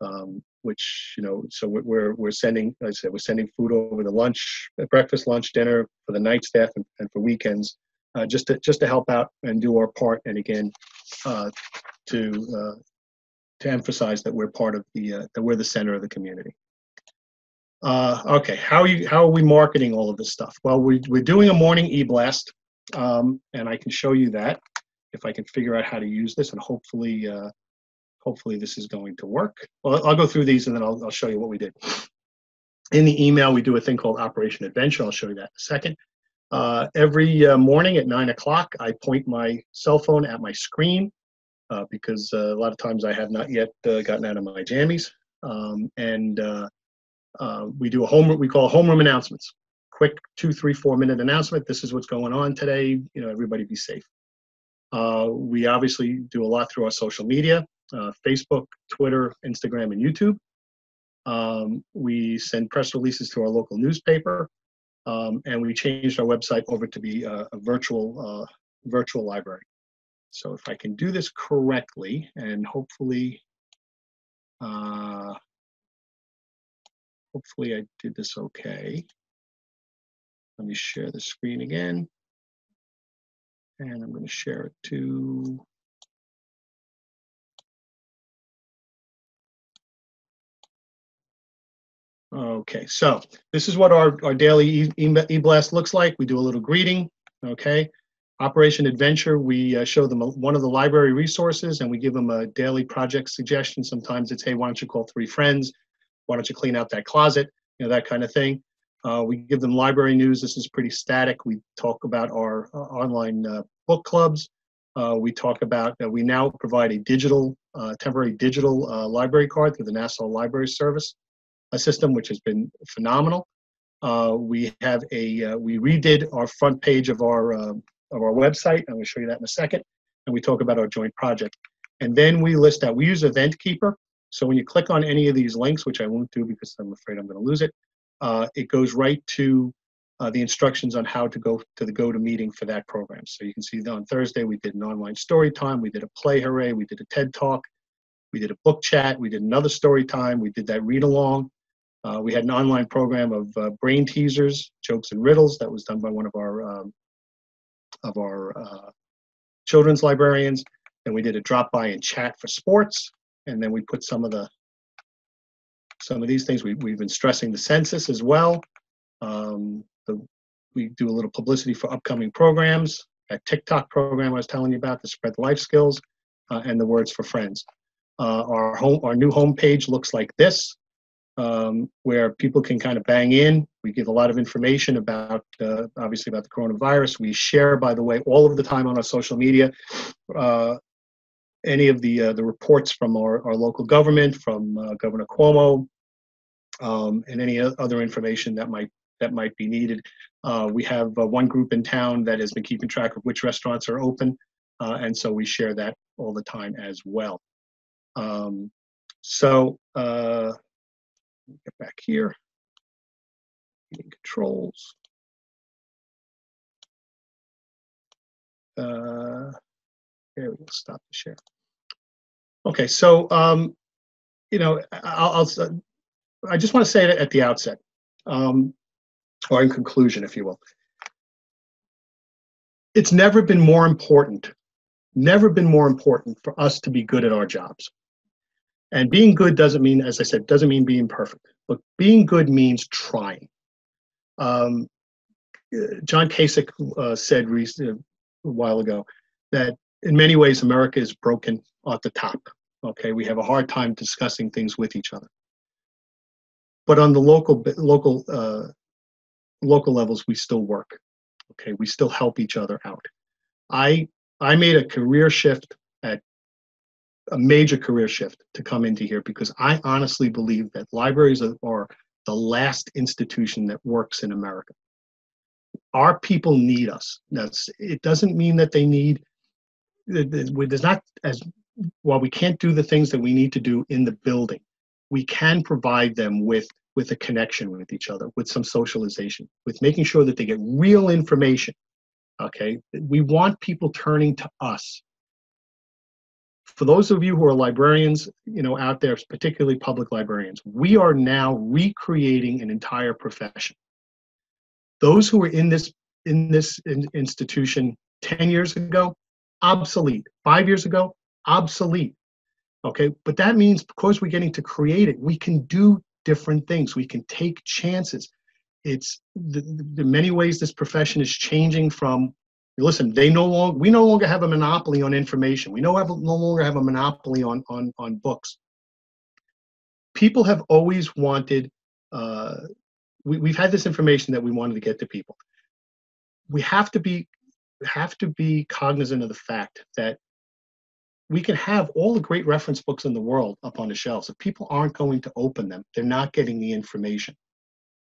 Um, which you know so we're we're sending like I said we're sending food over the lunch breakfast lunch dinner for the night staff and, and for weekends uh, just to just to help out and do our part and again uh, to uh, to emphasize that we're part of the uh, that we're the center of the community. Uh, okay how are you how are we marketing all of this stuff? Well we, we're doing a morning e-blast um, and I can show you that if I can figure out how to use this and hopefully uh, hopefully this is going to work. Well, I'll go through these and then I'll, I'll show you what we did. In the email, we do a thing called Operation Adventure. I'll show you that in a second. Uh, every uh, morning at 9 o'clock, I point my cell phone at my screen uh, because uh, a lot of times I have not yet uh, gotten out of my jammies. Um, and uh, we do a home, we call homeroom announcements. Quick two, three, four minute announcement. This is what's going on today. You know, everybody be safe. we obviously do a lot through our social media uh, Facebook, Twitter, Instagram, and YouTube. Um, we send press releases to our local newspaper, um, and we changed our website over to be a, a virtual uh, virtual library. So if I can do this correctly, and hopefully, uh, hopefully I did this okay. Let me share the screen again, and I'm going to share it to Okay, so this is what our, our daily e-blast looks like. We do a little greeting, okay? Operation Adventure, we uh, show them a, one of the library resources and we give them a daily project suggestion. Sometimes it's, hey, why don't you call three friends? Why don't you clean out that closet? You know, that kind of thing. Uh, we give them library news. This is pretty static. We talk about our uh, online uh, book clubs. Uh, we talk about, we now provide a digital, uh, temporary digital library card through the Nassau Library Service system which has been phenomenal. Uh, we have a uh, we redid our front page of our uh, of our website. I'm going to show you that in a second, and we talk about our joint project. And then we list out. We use Event Keeper, so when you click on any of these links, which I won't do because I'm afraid I'm going to lose it, uh, it goes right to uh, the instructions on how to go to the go-to meeting for that program. So you can see that on Thursday we did an online story time, we did a play hooray, we did a TED talk, We did a book chat. We did another story time. We did that read along. Uh, we had an online program of uh, brain teasers, jokes and riddles that was done by one of our um, of our uh, children's librarians. And we did a drop by and chat for sports. And then we put some of the some of these things. We, we've been stressing the census as well. Um, the, we do a little publicity for upcoming programs. That TikTok program I was telling you about, the Spread Life Skills, uh, and the Words for Friends. Uh, our home, our new homepage looks like this um, where people can kind of bang in. We give a lot of information about, uh, obviously, about the coronavirus. We share, by the way, all of the time on our social media, uh, any of the uh, the reports from our, our local government, from uh, Governor Cuomo, um, and any other information that might that might be needed. Uh, we have uh, one group in town that has been keeping track of which restaurants are open, and so we share that all the time as well. Um, so get back here. Meeting controls. Uh, there we go. Stop the share. Okay, so um, you know, I'll, I'll I just want to say it at the outset, um, or in conclusion, if you will. It's never been more important, never been more important for us to be good at our jobs. And being good doesn't mean, as I said, doesn't mean being perfect. But being good means trying. Um, John Kasich uh, said recently, a while ago that in many ways America is broken at the top. Okay, we have a hard time discussing things with each other. But on the local local uh, local levels, we still work. Okay, we still help each other out. I I made a career shift a major career shift to come into here because I honestly believe that libraries are, are the last institution that works in America. Our people need us. That's it doesn't mean that they need there's not as while we can't do the things that we need to do in the building, we can provide them with with a connection with each other, with some socialization, with making sure that they get real information. Okay, we want people turning to us for those of you who are librarians, you know, out there, particularly public librarians, we are now recreating an entire profession. Those who were in this in this in institution 10 years ago, obsolete. Five years ago, obsolete. Okay, but that means because we're getting to create it, we can do different things. We can take chances. It's the, the many ways this profession is changing from listen, they no longer we no longer have a monopoly on information. We no, have, no longer have a monopoly on on on books. People have always wanted. Uh, we, we've had this information that we wanted to get to people. We have to be have to be cognizant of the fact that we can have all the great reference books in the world up on the shelves. If people aren't going to open them, they're not getting the information.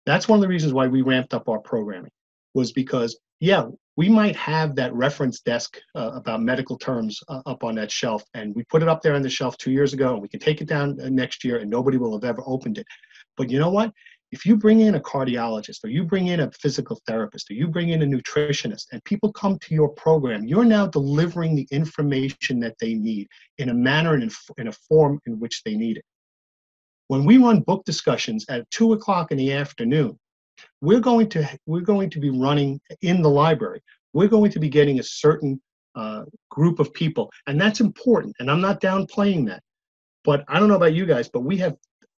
That's one of the reasons why we ramped up our programming was because yeah, we might have that reference desk uh, about medical terms uh, up on that shelf, and we put it up there on the shelf two years ago, and we can take it down uh, next year, and nobody will have ever opened it. But you know what? If you bring in a cardiologist, or you bring in a physical therapist, or you bring in a nutritionist, and people come to your program, you're now delivering the information that they need in a manner and in, in a form in which they need it. When we run book discussions at two o'clock in the afternoon, we're going to we're going to be running in the library. We're going to be getting a certain uh, group of people and that's important and i'm not downplaying that. But i don't know about you guys but we have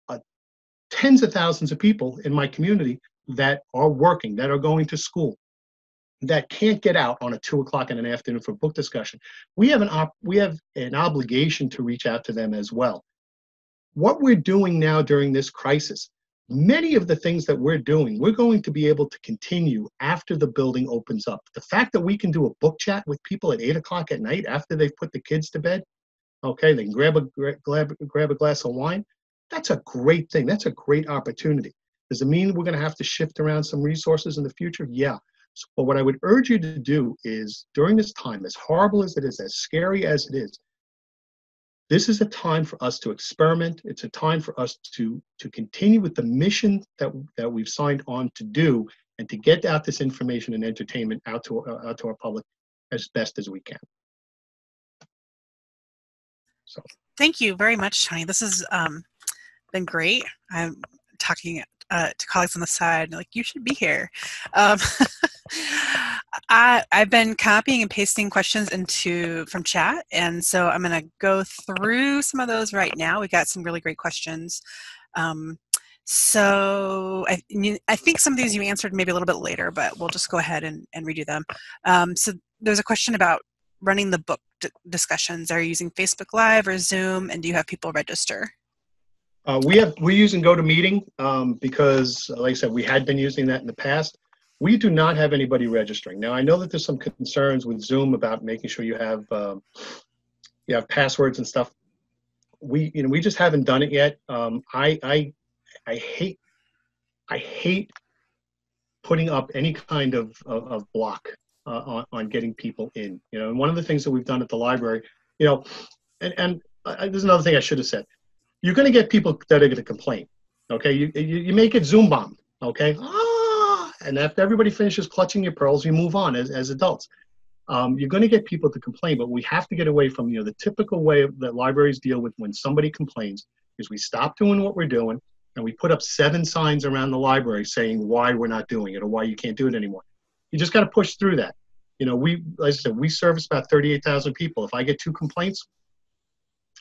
uh, tens of thousands of people in my community that are working that are going to school that can't get out on a two o'clock in an afternoon for book discussion. We have an op- we have an obligation to reach out to them as well. What we're doing now during this crisis many of the things that we're doing, we're going to be able to continue after the building opens up. The fact that we can do a book chat with people at eight o'clock at night after they've put the kids to bed, okay, they can grab a grab, grab a glass of wine. That's a great thing. That's a great opportunity. Does it mean we're going to have to shift around some resources in the future? Yeah. But what I would urge you to do is during this time, as horrible as it is, as scary as it is, this is a time for us to experiment. It's a time for us to, to continue with the mission that, that we've signed on to do and to get out this information and entertainment out to, uh, out to our public as best as we can. So. thank you very much, Tony. This has um, been great. I'm talking uh, to colleagues on the side, like you should be here. Um, I, I've been copying and pasting questions into from chat, and so I'm going to go through some of those right now. We've got some really great questions. Um, so I, I think some of these you answered maybe a little bit later, but we'll just go ahead and, and redo them. Um, so there's a question about running the book discussions. Are you using Facebook Live or Zoom, and do you have people register? Uh, we have we're using GoToMeeting um, because, like I said, we had been using that in the past. We do not have anybody registering now. I know that there's some concerns with Zoom about making sure you have um, you have passwords and stuff. We you know we just haven't done it yet. Um, I I I hate I hate putting up any kind of of, of block uh, on on getting people in. You know, and one of the things that we've done at the library, you know, and and I, there's another thing I should have said you're going to get people that are going to complain. Okay, you, you, you make it Zoom bomb. Okay, ah, and after everybody finishes clutching your pearls, you move on as, as adults. Um, you're going to get people to complain, but we have to get away from you know the typical way that libraries deal with when somebody complains is we stop doing what we're doing and we put up seven signs around the library saying why we're not doing it or why you can't do it anymore. You just got to push through that. You know, we, as I said, we service about 38,000 people. If I get two complaints,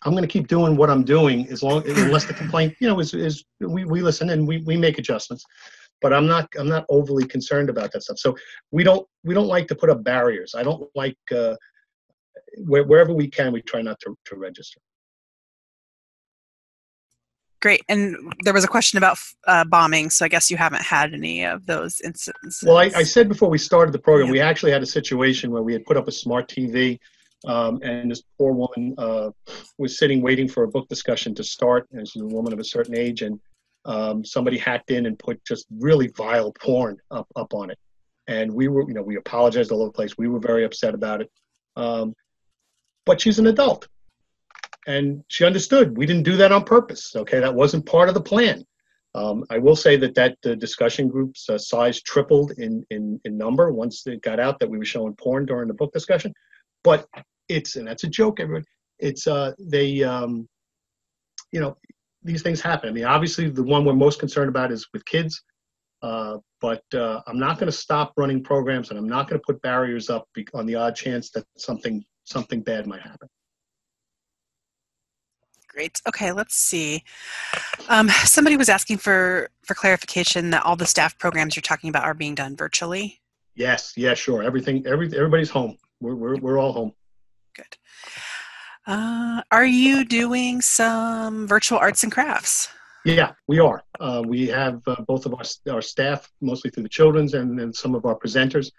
I'm going to keep doing what I'm doing as long unless the complaint, you know, is, is we, we listen and we, we make adjustments. But I'm not I'm not overly concerned about that stuff. So we don't we don't like to put up barriers. I don't like uh, where, wherever we can we try not to, to register. Great. And there was a question about uh, bombing, so I guess you haven't had any of those incidents. Well, I, I said before we started the program, yeah. we actually had a situation where we had put up a smart TV um, and this poor woman uh, was sitting waiting for a book discussion to start, and she's a woman of a certain age, and um, somebody hacked in and put just really vile porn up, up on it. And we were, you know, we apologized all over the place. We were very upset about it. Um, but she's an adult. And she understood we didn't do that on purpose. Okay, that wasn't part of the plan. Um, I will say that that the discussion group's uh, size tripled in, in, in number once it got out that we were showing porn during the book discussion but it's and that's a joke everyone it's uh they um you know these things happen i mean obviously the one we're most concerned about is with kids uh, but uh, i'm not going to stop running programs and i'm not going to put barriers up on the odd chance that something something bad might happen Great. Okay, let's see. Um, somebody was asking for for clarification that all the staff programs you're talking about are being done virtually. Yes. Yeah. Sure. Everything. Every everybody's home. We're, we're, we're all home. Good. Uh, are you doing some virtual arts and crafts? Yeah, we are. Uh, we have uh, both of our, our staff, mostly through the children's and, and some of our presenters.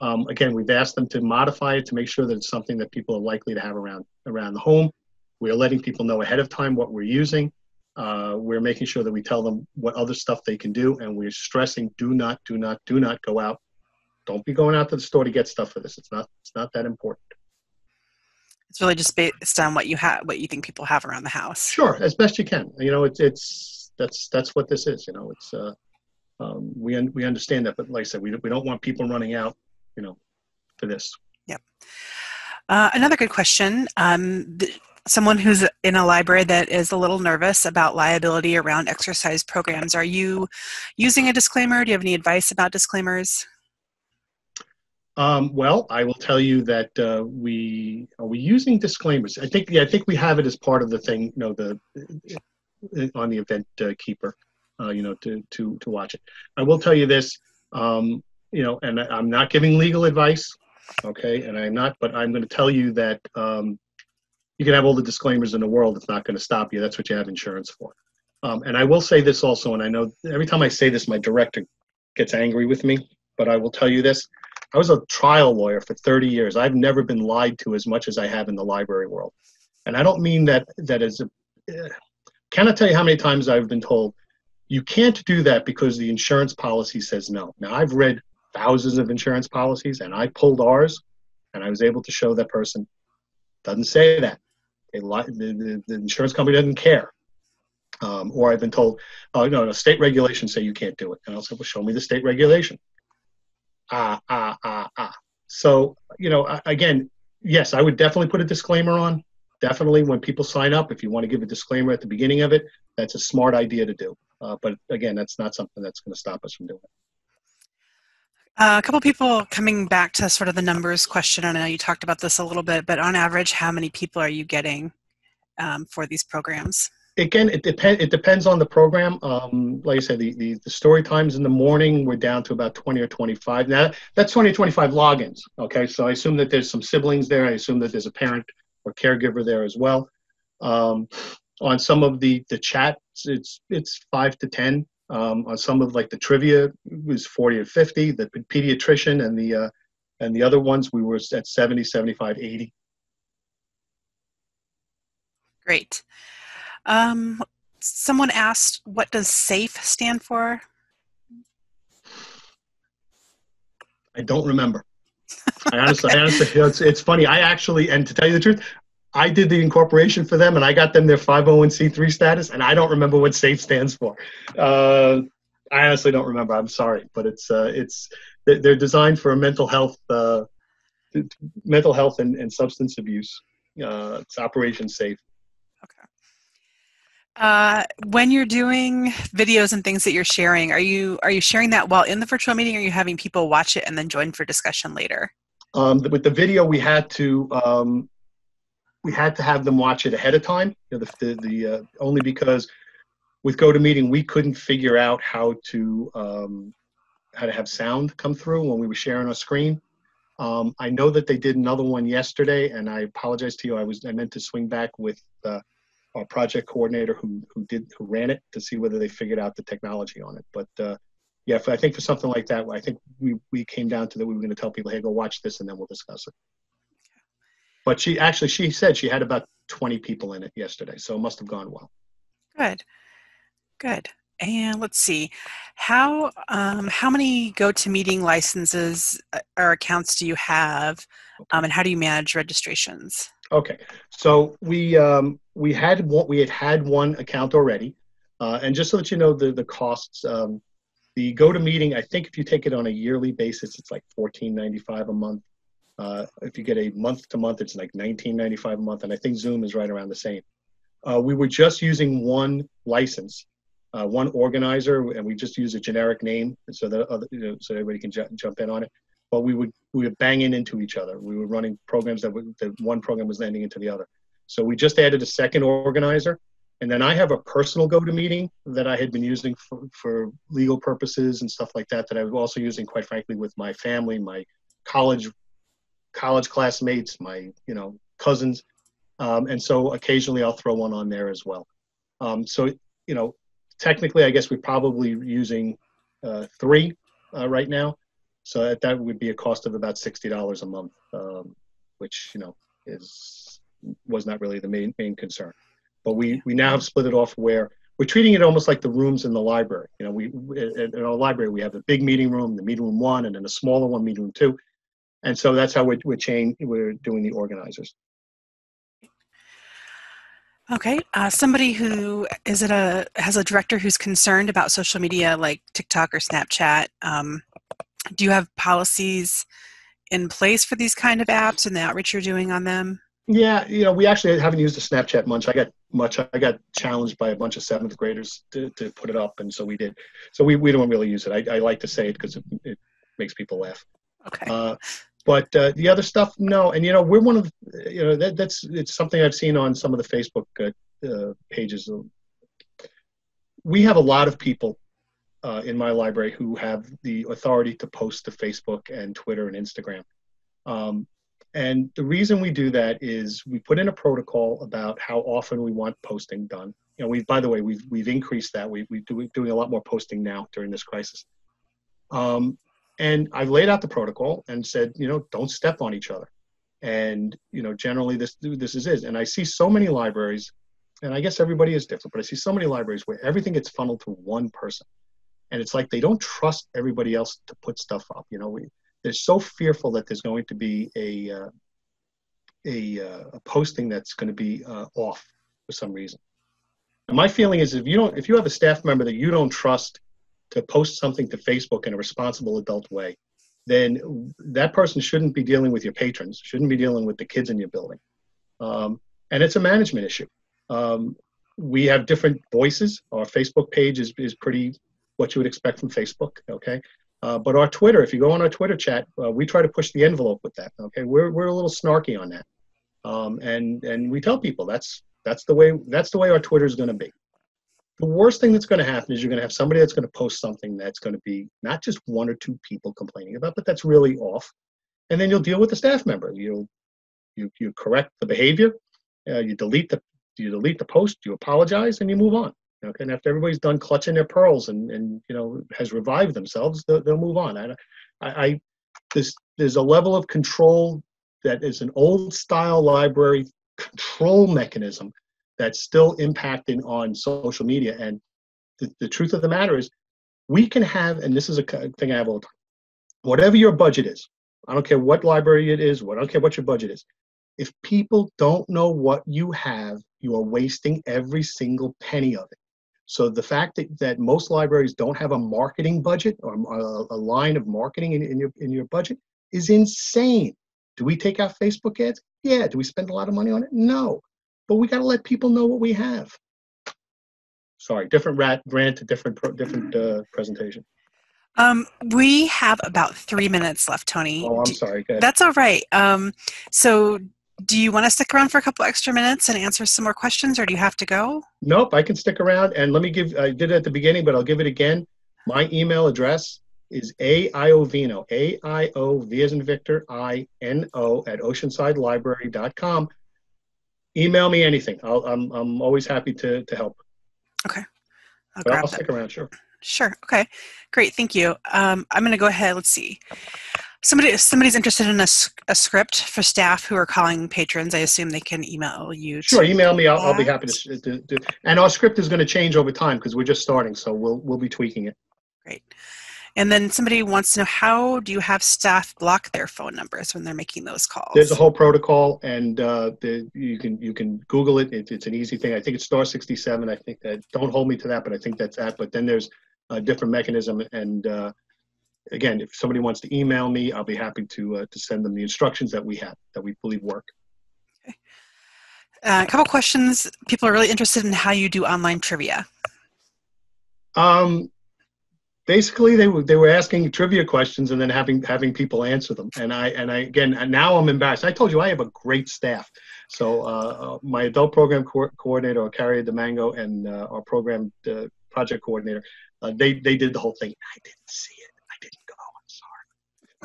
Um, again, we've asked them to modify it to make sure that it's something that people are likely to have around around the home. We're letting people know ahead of time what we're using. Uh, we're making sure that we tell them what other stuff they can do, and we're stressing: do not, do not, do not go out don't be going out to the store to get stuff for this. It's not it's not that important. It's really just based on what you have, what you think people have around the house. Sure, as best you can. You know, it's it's that's that's what this is. You know, it's uh, um, we un- we understand that, but like I said, we we don't want people running out. You know, for this. Yep. Uh, another good question. Um, th- someone who's in a library that is a little nervous about liability around exercise programs. Are you using a disclaimer? Do you have any advice about disclaimers? Um, well, I will tell you that uh, we are we using disclaimers. I think yeah, I think we have it as part of the thing. You know, the uh, on the event uh, keeper. Uh, you know, to to to watch it. I will tell you this. Um, you know, and I'm not giving legal advice. Okay, and I'm not, but I'm going to tell you that um, you can have all the disclaimers in the world. It's not going to stop you. That's what you have insurance for. Um, and I will say this also, and I know every time I say this, my director gets angry with me. But I will tell you this I was a trial lawyer for 30 years. I've never been lied to as much as I have in the library world. And I don't mean that that as a uh, cannot tell you how many times I've been told you can't do that because the insurance policy says no. Now I've read thousands of insurance policies and I pulled ours and I was able to show that person doesn't say that. They li- the, the, the insurance company doesn't care. Um, or I've been told, oh, no, no, state regulations say you can't do it. And I'll say, well, show me the state regulation ah, ah, ah, ah. So, you know, again, yes, I would definitely put a disclaimer on. definitely when people sign up, if you want to give a disclaimer at the beginning of it, that's a smart idea to do. Uh, but again, that's not something that's going to stop us from doing it. Uh, a couple people coming back to sort of the numbers question. I know you talked about this a little bit, but on average, how many people are you getting um, for these programs? Again, it depends. It depends on the program. Um, like I said, the, the, the story times in the morning we're down to about 20 or 25. Now that's 20 or 25 logins. Okay, so I assume that there's some siblings there. I assume that there's a parent or caregiver there as well. Um, on some of the the chats, it's it's five to 10. Um, on some of like the trivia, was 40 or 50. The pediatrician and the uh, and the other ones, we were at 70, 75, 80. Great. Um, someone asked, what does SAFE stand for? I don't remember. I honestly, I honestly, it's, it's funny. I actually, and to tell you the truth, I did the incorporation for them, and I got them their 501c3 status, and I don't remember what SAFE stands for. Uh, I honestly don't remember. I'm sorry, but it's uh, it's they're designed for mental health, uh, mental health and, and substance abuse. Uh, it's Operation Safe. Uh, when you're doing videos and things that you're sharing, are you are you sharing that while in the virtual meeting, or are you having people watch it and then join for discussion later? Um, with the video, we had to um, we had to have them watch it ahead of time. You know, the the, the uh, only because with GoToMeeting we couldn't figure out how to um, how to have sound come through when we were sharing our screen. Um, I know that they did another one yesterday, and I apologize to you. I was I meant to swing back with. Uh, our project coordinator who who did who ran it to see whether they figured out the technology on it. But uh, yeah, for, I think for something like that, I think we we came down to that we were going to tell people, hey, go watch this, and then we'll discuss it. But she actually she said she had about 20 people in it yesterday, so it must have gone well. Good, good. And let's see, how um, how many GoToMeeting licenses uh, or accounts do you have, um, and how do you manage registrations? Okay, so we um, we had what we had had one account already, uh, and just so that you know the the costs, um, the GoToMeeting. I think if you take it on a yearly basis, it's like fourteen ninety five a month. Uh, if you get a month to month, it's like nineteen ninety five a month, and I think Zoom is right around the same. Uh, we were just using one license, uh, one organizer, and we just use a generic name so that other, you know, so everybody can ju- jump in on it but we would we were banging into each other. We were running programs that, would, that one program was landing into the other. So we just added a second organizer, and then I have a personal go-to meeting that I had been using for, for legal purposes and stuff like that. That I was also using, quite frankly, with my family, my college college classmates, my you know cousins, um, and so occasionally I'll throw one on there as well. Um, so you know, technically, I guess we're probably using uh, three uh, right now so that, would be a cost of about sixty dollars a month, um, which you know is was not really the main main concern. But we we now have split it off where we're treating it almost like the rooms in the library. You know, we in our library we have the big meeting room, the meeting room one, and then a smaller one, meeting room two, and so that's how we're we're chain, we're doing the organizers. Okay, uh, somebody who is it a has a director who's concerned about social media like TikTok or Snapchat. Um, do you have policies in place for these kind of apps and the outreach you're doing on them? Yeah, you know, we actually haven't used the Snapchat much. I got much. I got challenged by a bunch of seventh graders to, to put it up, and so we did. So we, we don't really use it. I, I like to say it because it, it makes people laugh. Okay. Uh, but uh, the other stuff, no. And you know, we're one of you know that that's it's something I've seen on some of the Facebook uh, uh pages. We have a lot of people uh, in my library who have the authority to post to Facebook and Twitter and Instagram. Um, and the reason we do that is we put in a protocol about how often we want posting done. You know, we've by the way we've we've increased that. We we do doing a lot more posting now during this crisis. Um, and I've laid out the protocol and said, you know, don't step on each other. And you know, generally this this is it. And I see so many libraries, and I guess everybody is different, but I see so many libraries where everything gets funneled to one person and it's like they don't trust everybody else to put stuff up. You know, we, they're so fearful that there's going to be a uh, a, uh, a, posting that's going to be uh, off for some reason. And my feeling is if you don't, if you have a staff member that you don't trust to post something to Facebook in a responsible adult way, then that person shouldn't be dealing with your patrons, shouldn't be dealing with the kids in your building. Um, and it's a management issue. Um, we have different voices. Our Facebook page is, is pretty what you would expect from Facebook. Okay. Uh, but our Twitter, if you go on our Twitter chat, uh, we try to push the envelope with that. Okay, we're, we're a little snarky on that, um, and and we tell people that's that's the way that's the way our Twitter is going to be. The worst thing that's going to happen is you're going to have somebody that's going to post something that's going to be not just one or two people complaining about, but that's really off, and then you'll deal with the staff member. You you you correct the behavior, uh, you delete the you delete the post, you apologize, and you move on. Okay, and after everybody's done clutching their pearls and and you know has revived themselves, they'll, they'll move on. I, I, I this there's a level of control that is an old style library control mechanism that's still impacting on social media. And the, the truth of the matter is, we can have, and this is a thing I have all the time. Whatever your budget is, I don't care what library it is, what I don't care what your budget is. If people don't know what you have, you are wasting every single penny of it. So the fact that, that most libraries don't have a marketing budget or a, a line of marketing in, in, your, in your budget is insane. Do we take out Facebook ads? Yeah. Do we spend a lot of money on it? No. But we got to let people know what we have. Sorry, different rat rant to different different uh, presentation. Um, we have about three minutes left, Tony. Oh, I'm sorry. That's all right. Um, so do you want to stick around for a couple extra minutes and answer some more questions or do you have to go? Nope i can stick around and let me give i did it at the beginning but i'll give it again. My email address is aiovino a-i-o-v as in victor i-n-o at oceansidelibrary.com email me anything i am I'm, I'm always happy to, to help. Okay. I'll, but I'll stick around sure. Sure okay. Great thank you. Um, i'm going to go ahead let's see somebody somebody's interested in a, a script for staff who are calling patrons i assume they can email you sure email me I'll, I'll, be happy to do and our script is going to change over time because we're just starting so we'll we'll be tweaking it. Great. And then somebody wants to know how do you have staff block their phone numbers when they're making those calls? There's a whole protocol and uh, the, you can you can google it. it it's an easy thing. I think it's star 67 i think that don't hold me to that but i think that's that but then there's a different mechanism and uh, again, if somebody wants to email me, I'll be happy to uh, to send them the instructions that we have that we believe work. Okay. Uh, a couple questions. People are really interested in how you do online trivia. Um, basically, they were they were asking trivia questions and then having having people answer them. And I and I again now I'm embarrassed. I told you I have a great staff. So uh, uh my adult program co- coordinator, Carrie DeMango, and uh, our program uh, project coordinator, they they did the whole thing. I didn't see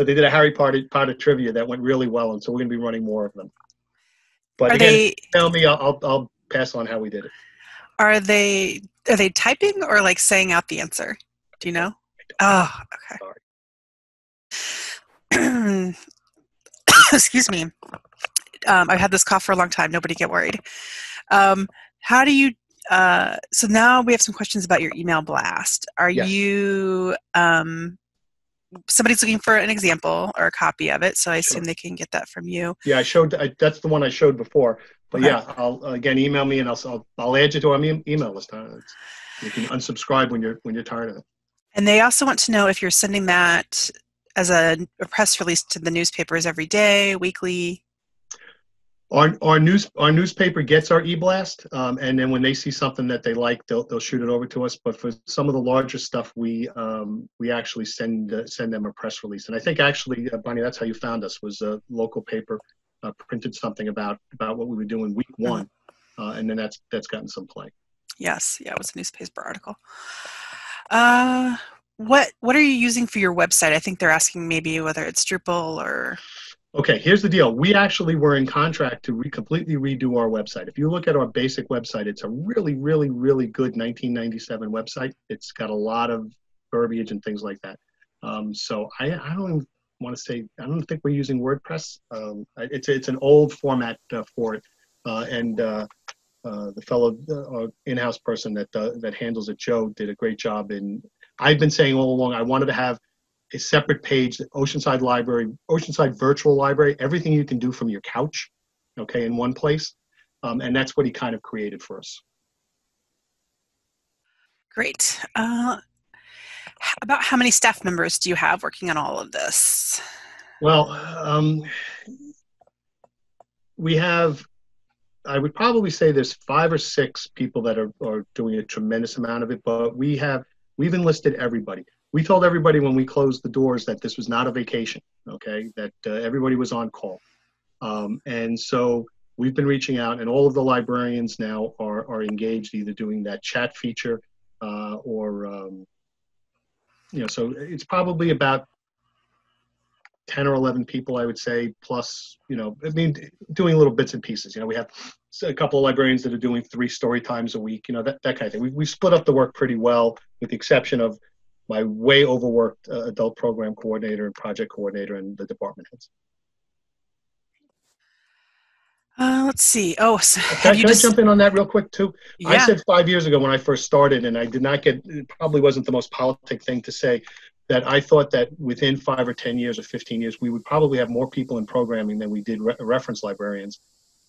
but they did a Harry Potter, Potter trivia that went really well, and so we're going to be running more of them. But are again, they, tell me, I'll, I'll pass on how we did it. Are they are they typing or like saying out the answer? Do you know? Oh, okay. Excuse me. Um, I've had this cough for a long time. Nobody get worried. Um, how do you? Uh, so now we have some questions about your email blast. Are yes. you um, somebody's looking for an example or a copy of it, so I assume sure. they can get that from you. Yeah, I showed. I, that's the one I showed before. But okay. yeah, I'll again email me and I'll I'll, I'll add you to our email list. Uh, you can unsubscribe when you're when you're tired of it. And they also want to know if you're sending that as a, a press release to the newspapers every day, weekly our, our news our newspaper gets our e-blast um, and then when they see something that they like they'll, they'll shoot it over to us. But for some of the larger stuff we um, we actually send uh, send them a press release. And i think actually uh, Bobbi that's how you found us was a local paper uh, printed something about about what we were doing week mm-hmm. one uh, and then that's that's gotten some play. Yes. Yeah it was a newspaper article. Uh what what are you using for your website? I think they're asking maybe whether it's drupal or Okay, here's the deal. We actually were in contract to re- completely redo our website. If you look at our basic website, it's a really, really, really good 1997 website. It's got a lot of verbiage and things like that. Um, so I, I don't want to say I don't think we're using WordPress. Um, it's it's an old format uh, for it, uh, and uh, uh the fellow uh, in-house person that uh, that handles it, Joe, did a great job. And I've been saying all along I wanted to have a separate page, the Oceanside Library, Oceanside Virtual Library, everything you can do from your couch, okay, in one place. Um, and that's what he kind of created for us. Great. Uh, about how many staff members do you have working on all of this? Well, um, we have I would probably say there's five or six people that are, are doing a tremendous amount of it, but we have we've enlisted everybody. We told everybody when we closed the doors that this was not a vacation, okay? That uh, everybody was on call, um, and so we've been reaching out, and all of the librarians now are are engaged, either doing that chat feature uh, or um, you know. So it's probably about 10 or 11 people, I would say, plus, you know, I mean, doing little bits and pieces. You know, we have a couple of librarians that are doing three story times a week, you know, that, that kind of thing. We, we split up the work pretty well, with the exception of my way overworked uh, adult program coordinator and project coordinator and the department heads. Uh, let's see. Oh, so can, can just... I jump in on that real quick too? Yeah. I said five years ago when I first started, and I did not get. It probably wasn't the most politic thing to say, that I thought that within five or 10 years or 15 years, we would probably have more people in programming than we did re- reference librarians.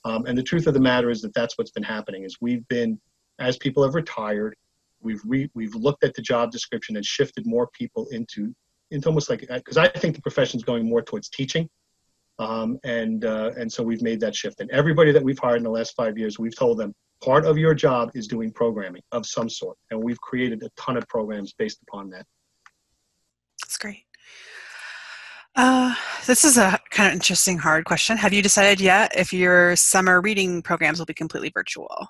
Um, and the truth of the matter is that that's what's been happening is we've been, as people have retired, we've, re- we've looked at the job description and shifted more people into, into almost like, because I think the profession is going more towards teaching. Um, and, uh, and so we've made that shift. And everybody that we've hired in the last five years, we've told them part of your job is doing programming of some sort. And we've created a ton of programs based upon that. That's great. Uh, this is a kind of interesting, hard question. Have you decided yet if your summer reading programs will be completely virtual?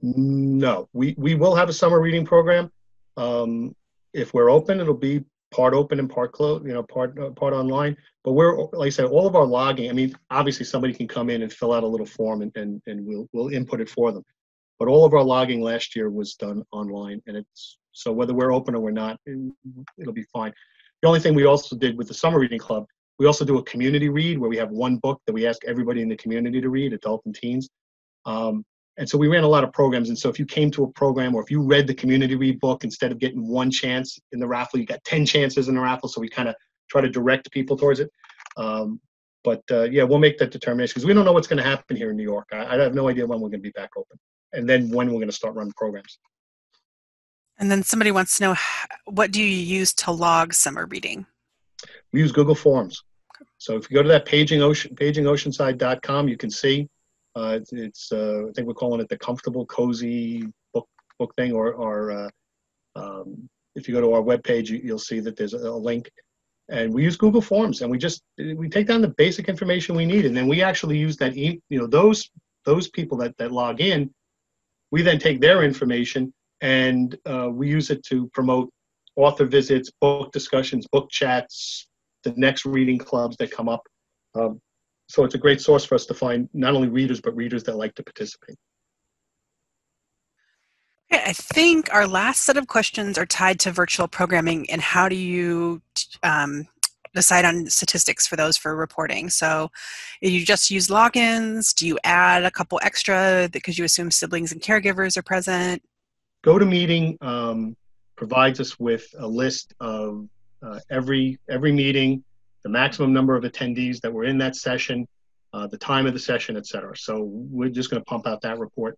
No, we, we will have a summer reading program. Um, if we're open, it'll be part open and part closed, you know, part uh, part online. But we're like I said, all of our logging. I mean, obviously somebody can come in and fill out a little form, and and, and we'll we'll input it for them. But all of our logging last year was done online, and it's so whether we're open or we're not, it'll be fine. The only thing we also did with the summer reading club, we also do a community read where we have one book that we ask everybody in the community to read, adult and teens. Um, and so we ran a lot of programs. And so if you came to a program or if you read the community read book, instead of getting one chance in the raffle, you got 10 chances in the raffle. So we kind of try to direct people towards it. Um, but uh, yeah, we'll make that determination because we don't know what's going to happen here in New York. I, I have no idea when we're going to be back open and then when we're going to start running programs. And then somebody wants to know what do you use to log summer reading? We use Google Forms. So if you go to that paging ocean, pagingoceanside.com, you can see uh, it's, it's uh, I think we're calling it the comfortable, cozy book book thing. Or, or uh, um, if you go to our webpage, you, will see that there's a, a, link. And we use Google Forms, and we just we take down the basic information we need, and then we actually use that. E- you know, those those people that that log in, we then take their information and uh, we use it to promote author visits, book discussions, book chats, the next reading clubs that come up. Um, so it's a great source for us to find not only readers but readers that like to participate. Okay, I think our last set of questions are tied to virtual programming and how do you um, decide on statistics for those for reporting. So you just use logins? Do you add a couple extra because you assume siblings and caregivers are present? GoToMeeting um, provides us with a list of uh, every every meeting, the maximum number of attendees that were in that session, uh, the time of the session, et cetera. So we're just going to pump out that report.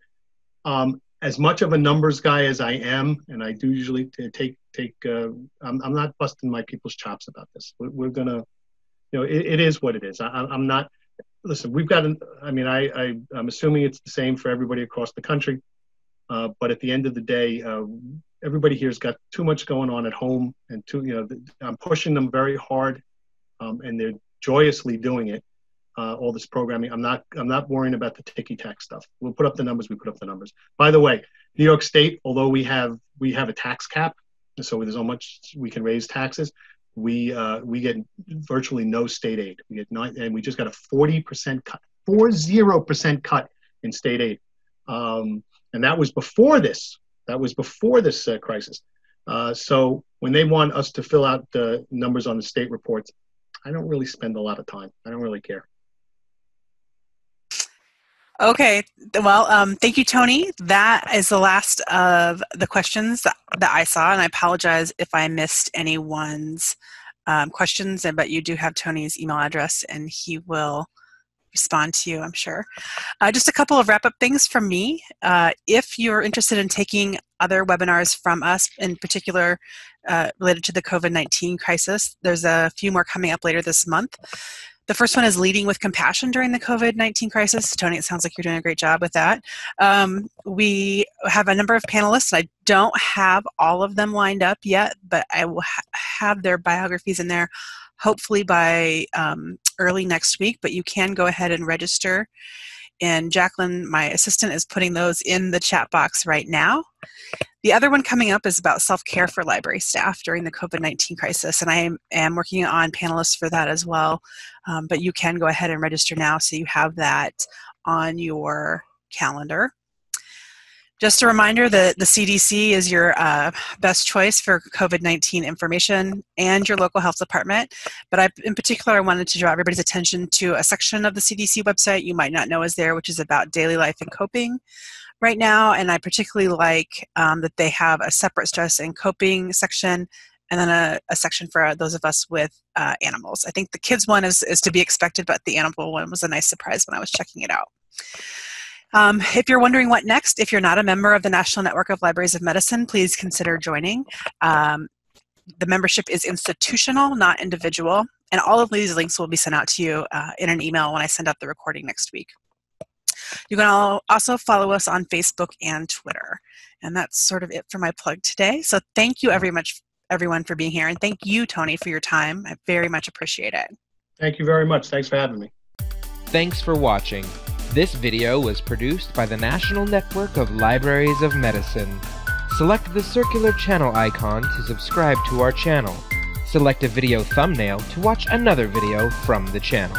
Um, as much of a numbers guy as I am, and I do usually take take, uh, I'm, I'm not busting my people's chops about this. We're, we're gonna, you know, it, it is what it is. I, I'm not. Listen, we've got. An, I mean, I, I I'm assuming it's the same for everybody across the country. Uh, but at the end of the day, uh, everybody here's got too much going on at home, and too, you know, I'm pushing them very hard, um, and they're joyously doing it. Uh, all this programming, I'm not, I'm not worrying about the ticky tack stuff. We'll put up the numbers. We put up the numbers. By the way, New York State, although we have, we have a tax cap, so there's so much we can raise taxes. We uh, we get virtually no state aid. We get nine, and we just got a 40% cut, four zero percent cut in state aid. Um, and that was before this. That was before this uh, crisis. Uh, so when they want us to fill out the numbers on the state reports, I don't really spend a lot of time. I don't really care. Okay, well, um, thank you, Tony. That is the last of the questions that, that I saw, and I apologize if I missed anyone's um, questions. But you do have Tony's email address, and he will respond to you, I'm sure. Uh, just a couple of wrap up things from me. Uh, if you're interested in taking other webinars from us, in particular uh, related to the COVID 19 crisis, there's a few more coming up later this month. The first one is leading with compassion during the COVID 19 crisis. Tony, it sounds like you're doing a great job with that. Um, we have a number of panelists, I don't have all of them lined up yet, but I will ha- have their biographies in there hopefully by um, early next week. But you can go ahead and register. And Jacqueline, my assistant, is putting those in the chat box right now. The other one coming up is about self care for library staff during the COVID 19 crisis, and I am, working on panelists for that as well. Um, but you can go ahead and register now so you have that on your calendar. Just a reminder that the CDC is your uh, best choice for COVID 19 information and your local health department. But I, in particular, I wanted to draw everybody's attention to a section of the CDC website you might not know is there, which is about daily life and coping right now. And I particularly like um, that they have a separate stress and coping section and then a, a section for those of us with uh, animals. I think the kids one is, is to be expected, but the animal one was a nice surprise when I was checking it out. Um, if you're wondering what next, if you're not a member of the National Network of Libraries of Medicine, please consider joining. Um, the membership is institutional, not individual, and all of these links will be sent out to you uh, in an email when I send out the recording next week. You can also follow us on Facebook and Twitter. And that's sort of it for my plug today. So thank you very much, everyone, for being here. And thank you, Tony, for your time. I very much appreciate it. Thank you very much. Thanks for having me. Thanks for watching. This video was produced by the National Network of Libraries of Medicine. Select the circular channel icon to subscribe to our channel. Select a video thumbnail to watch another video from the channel.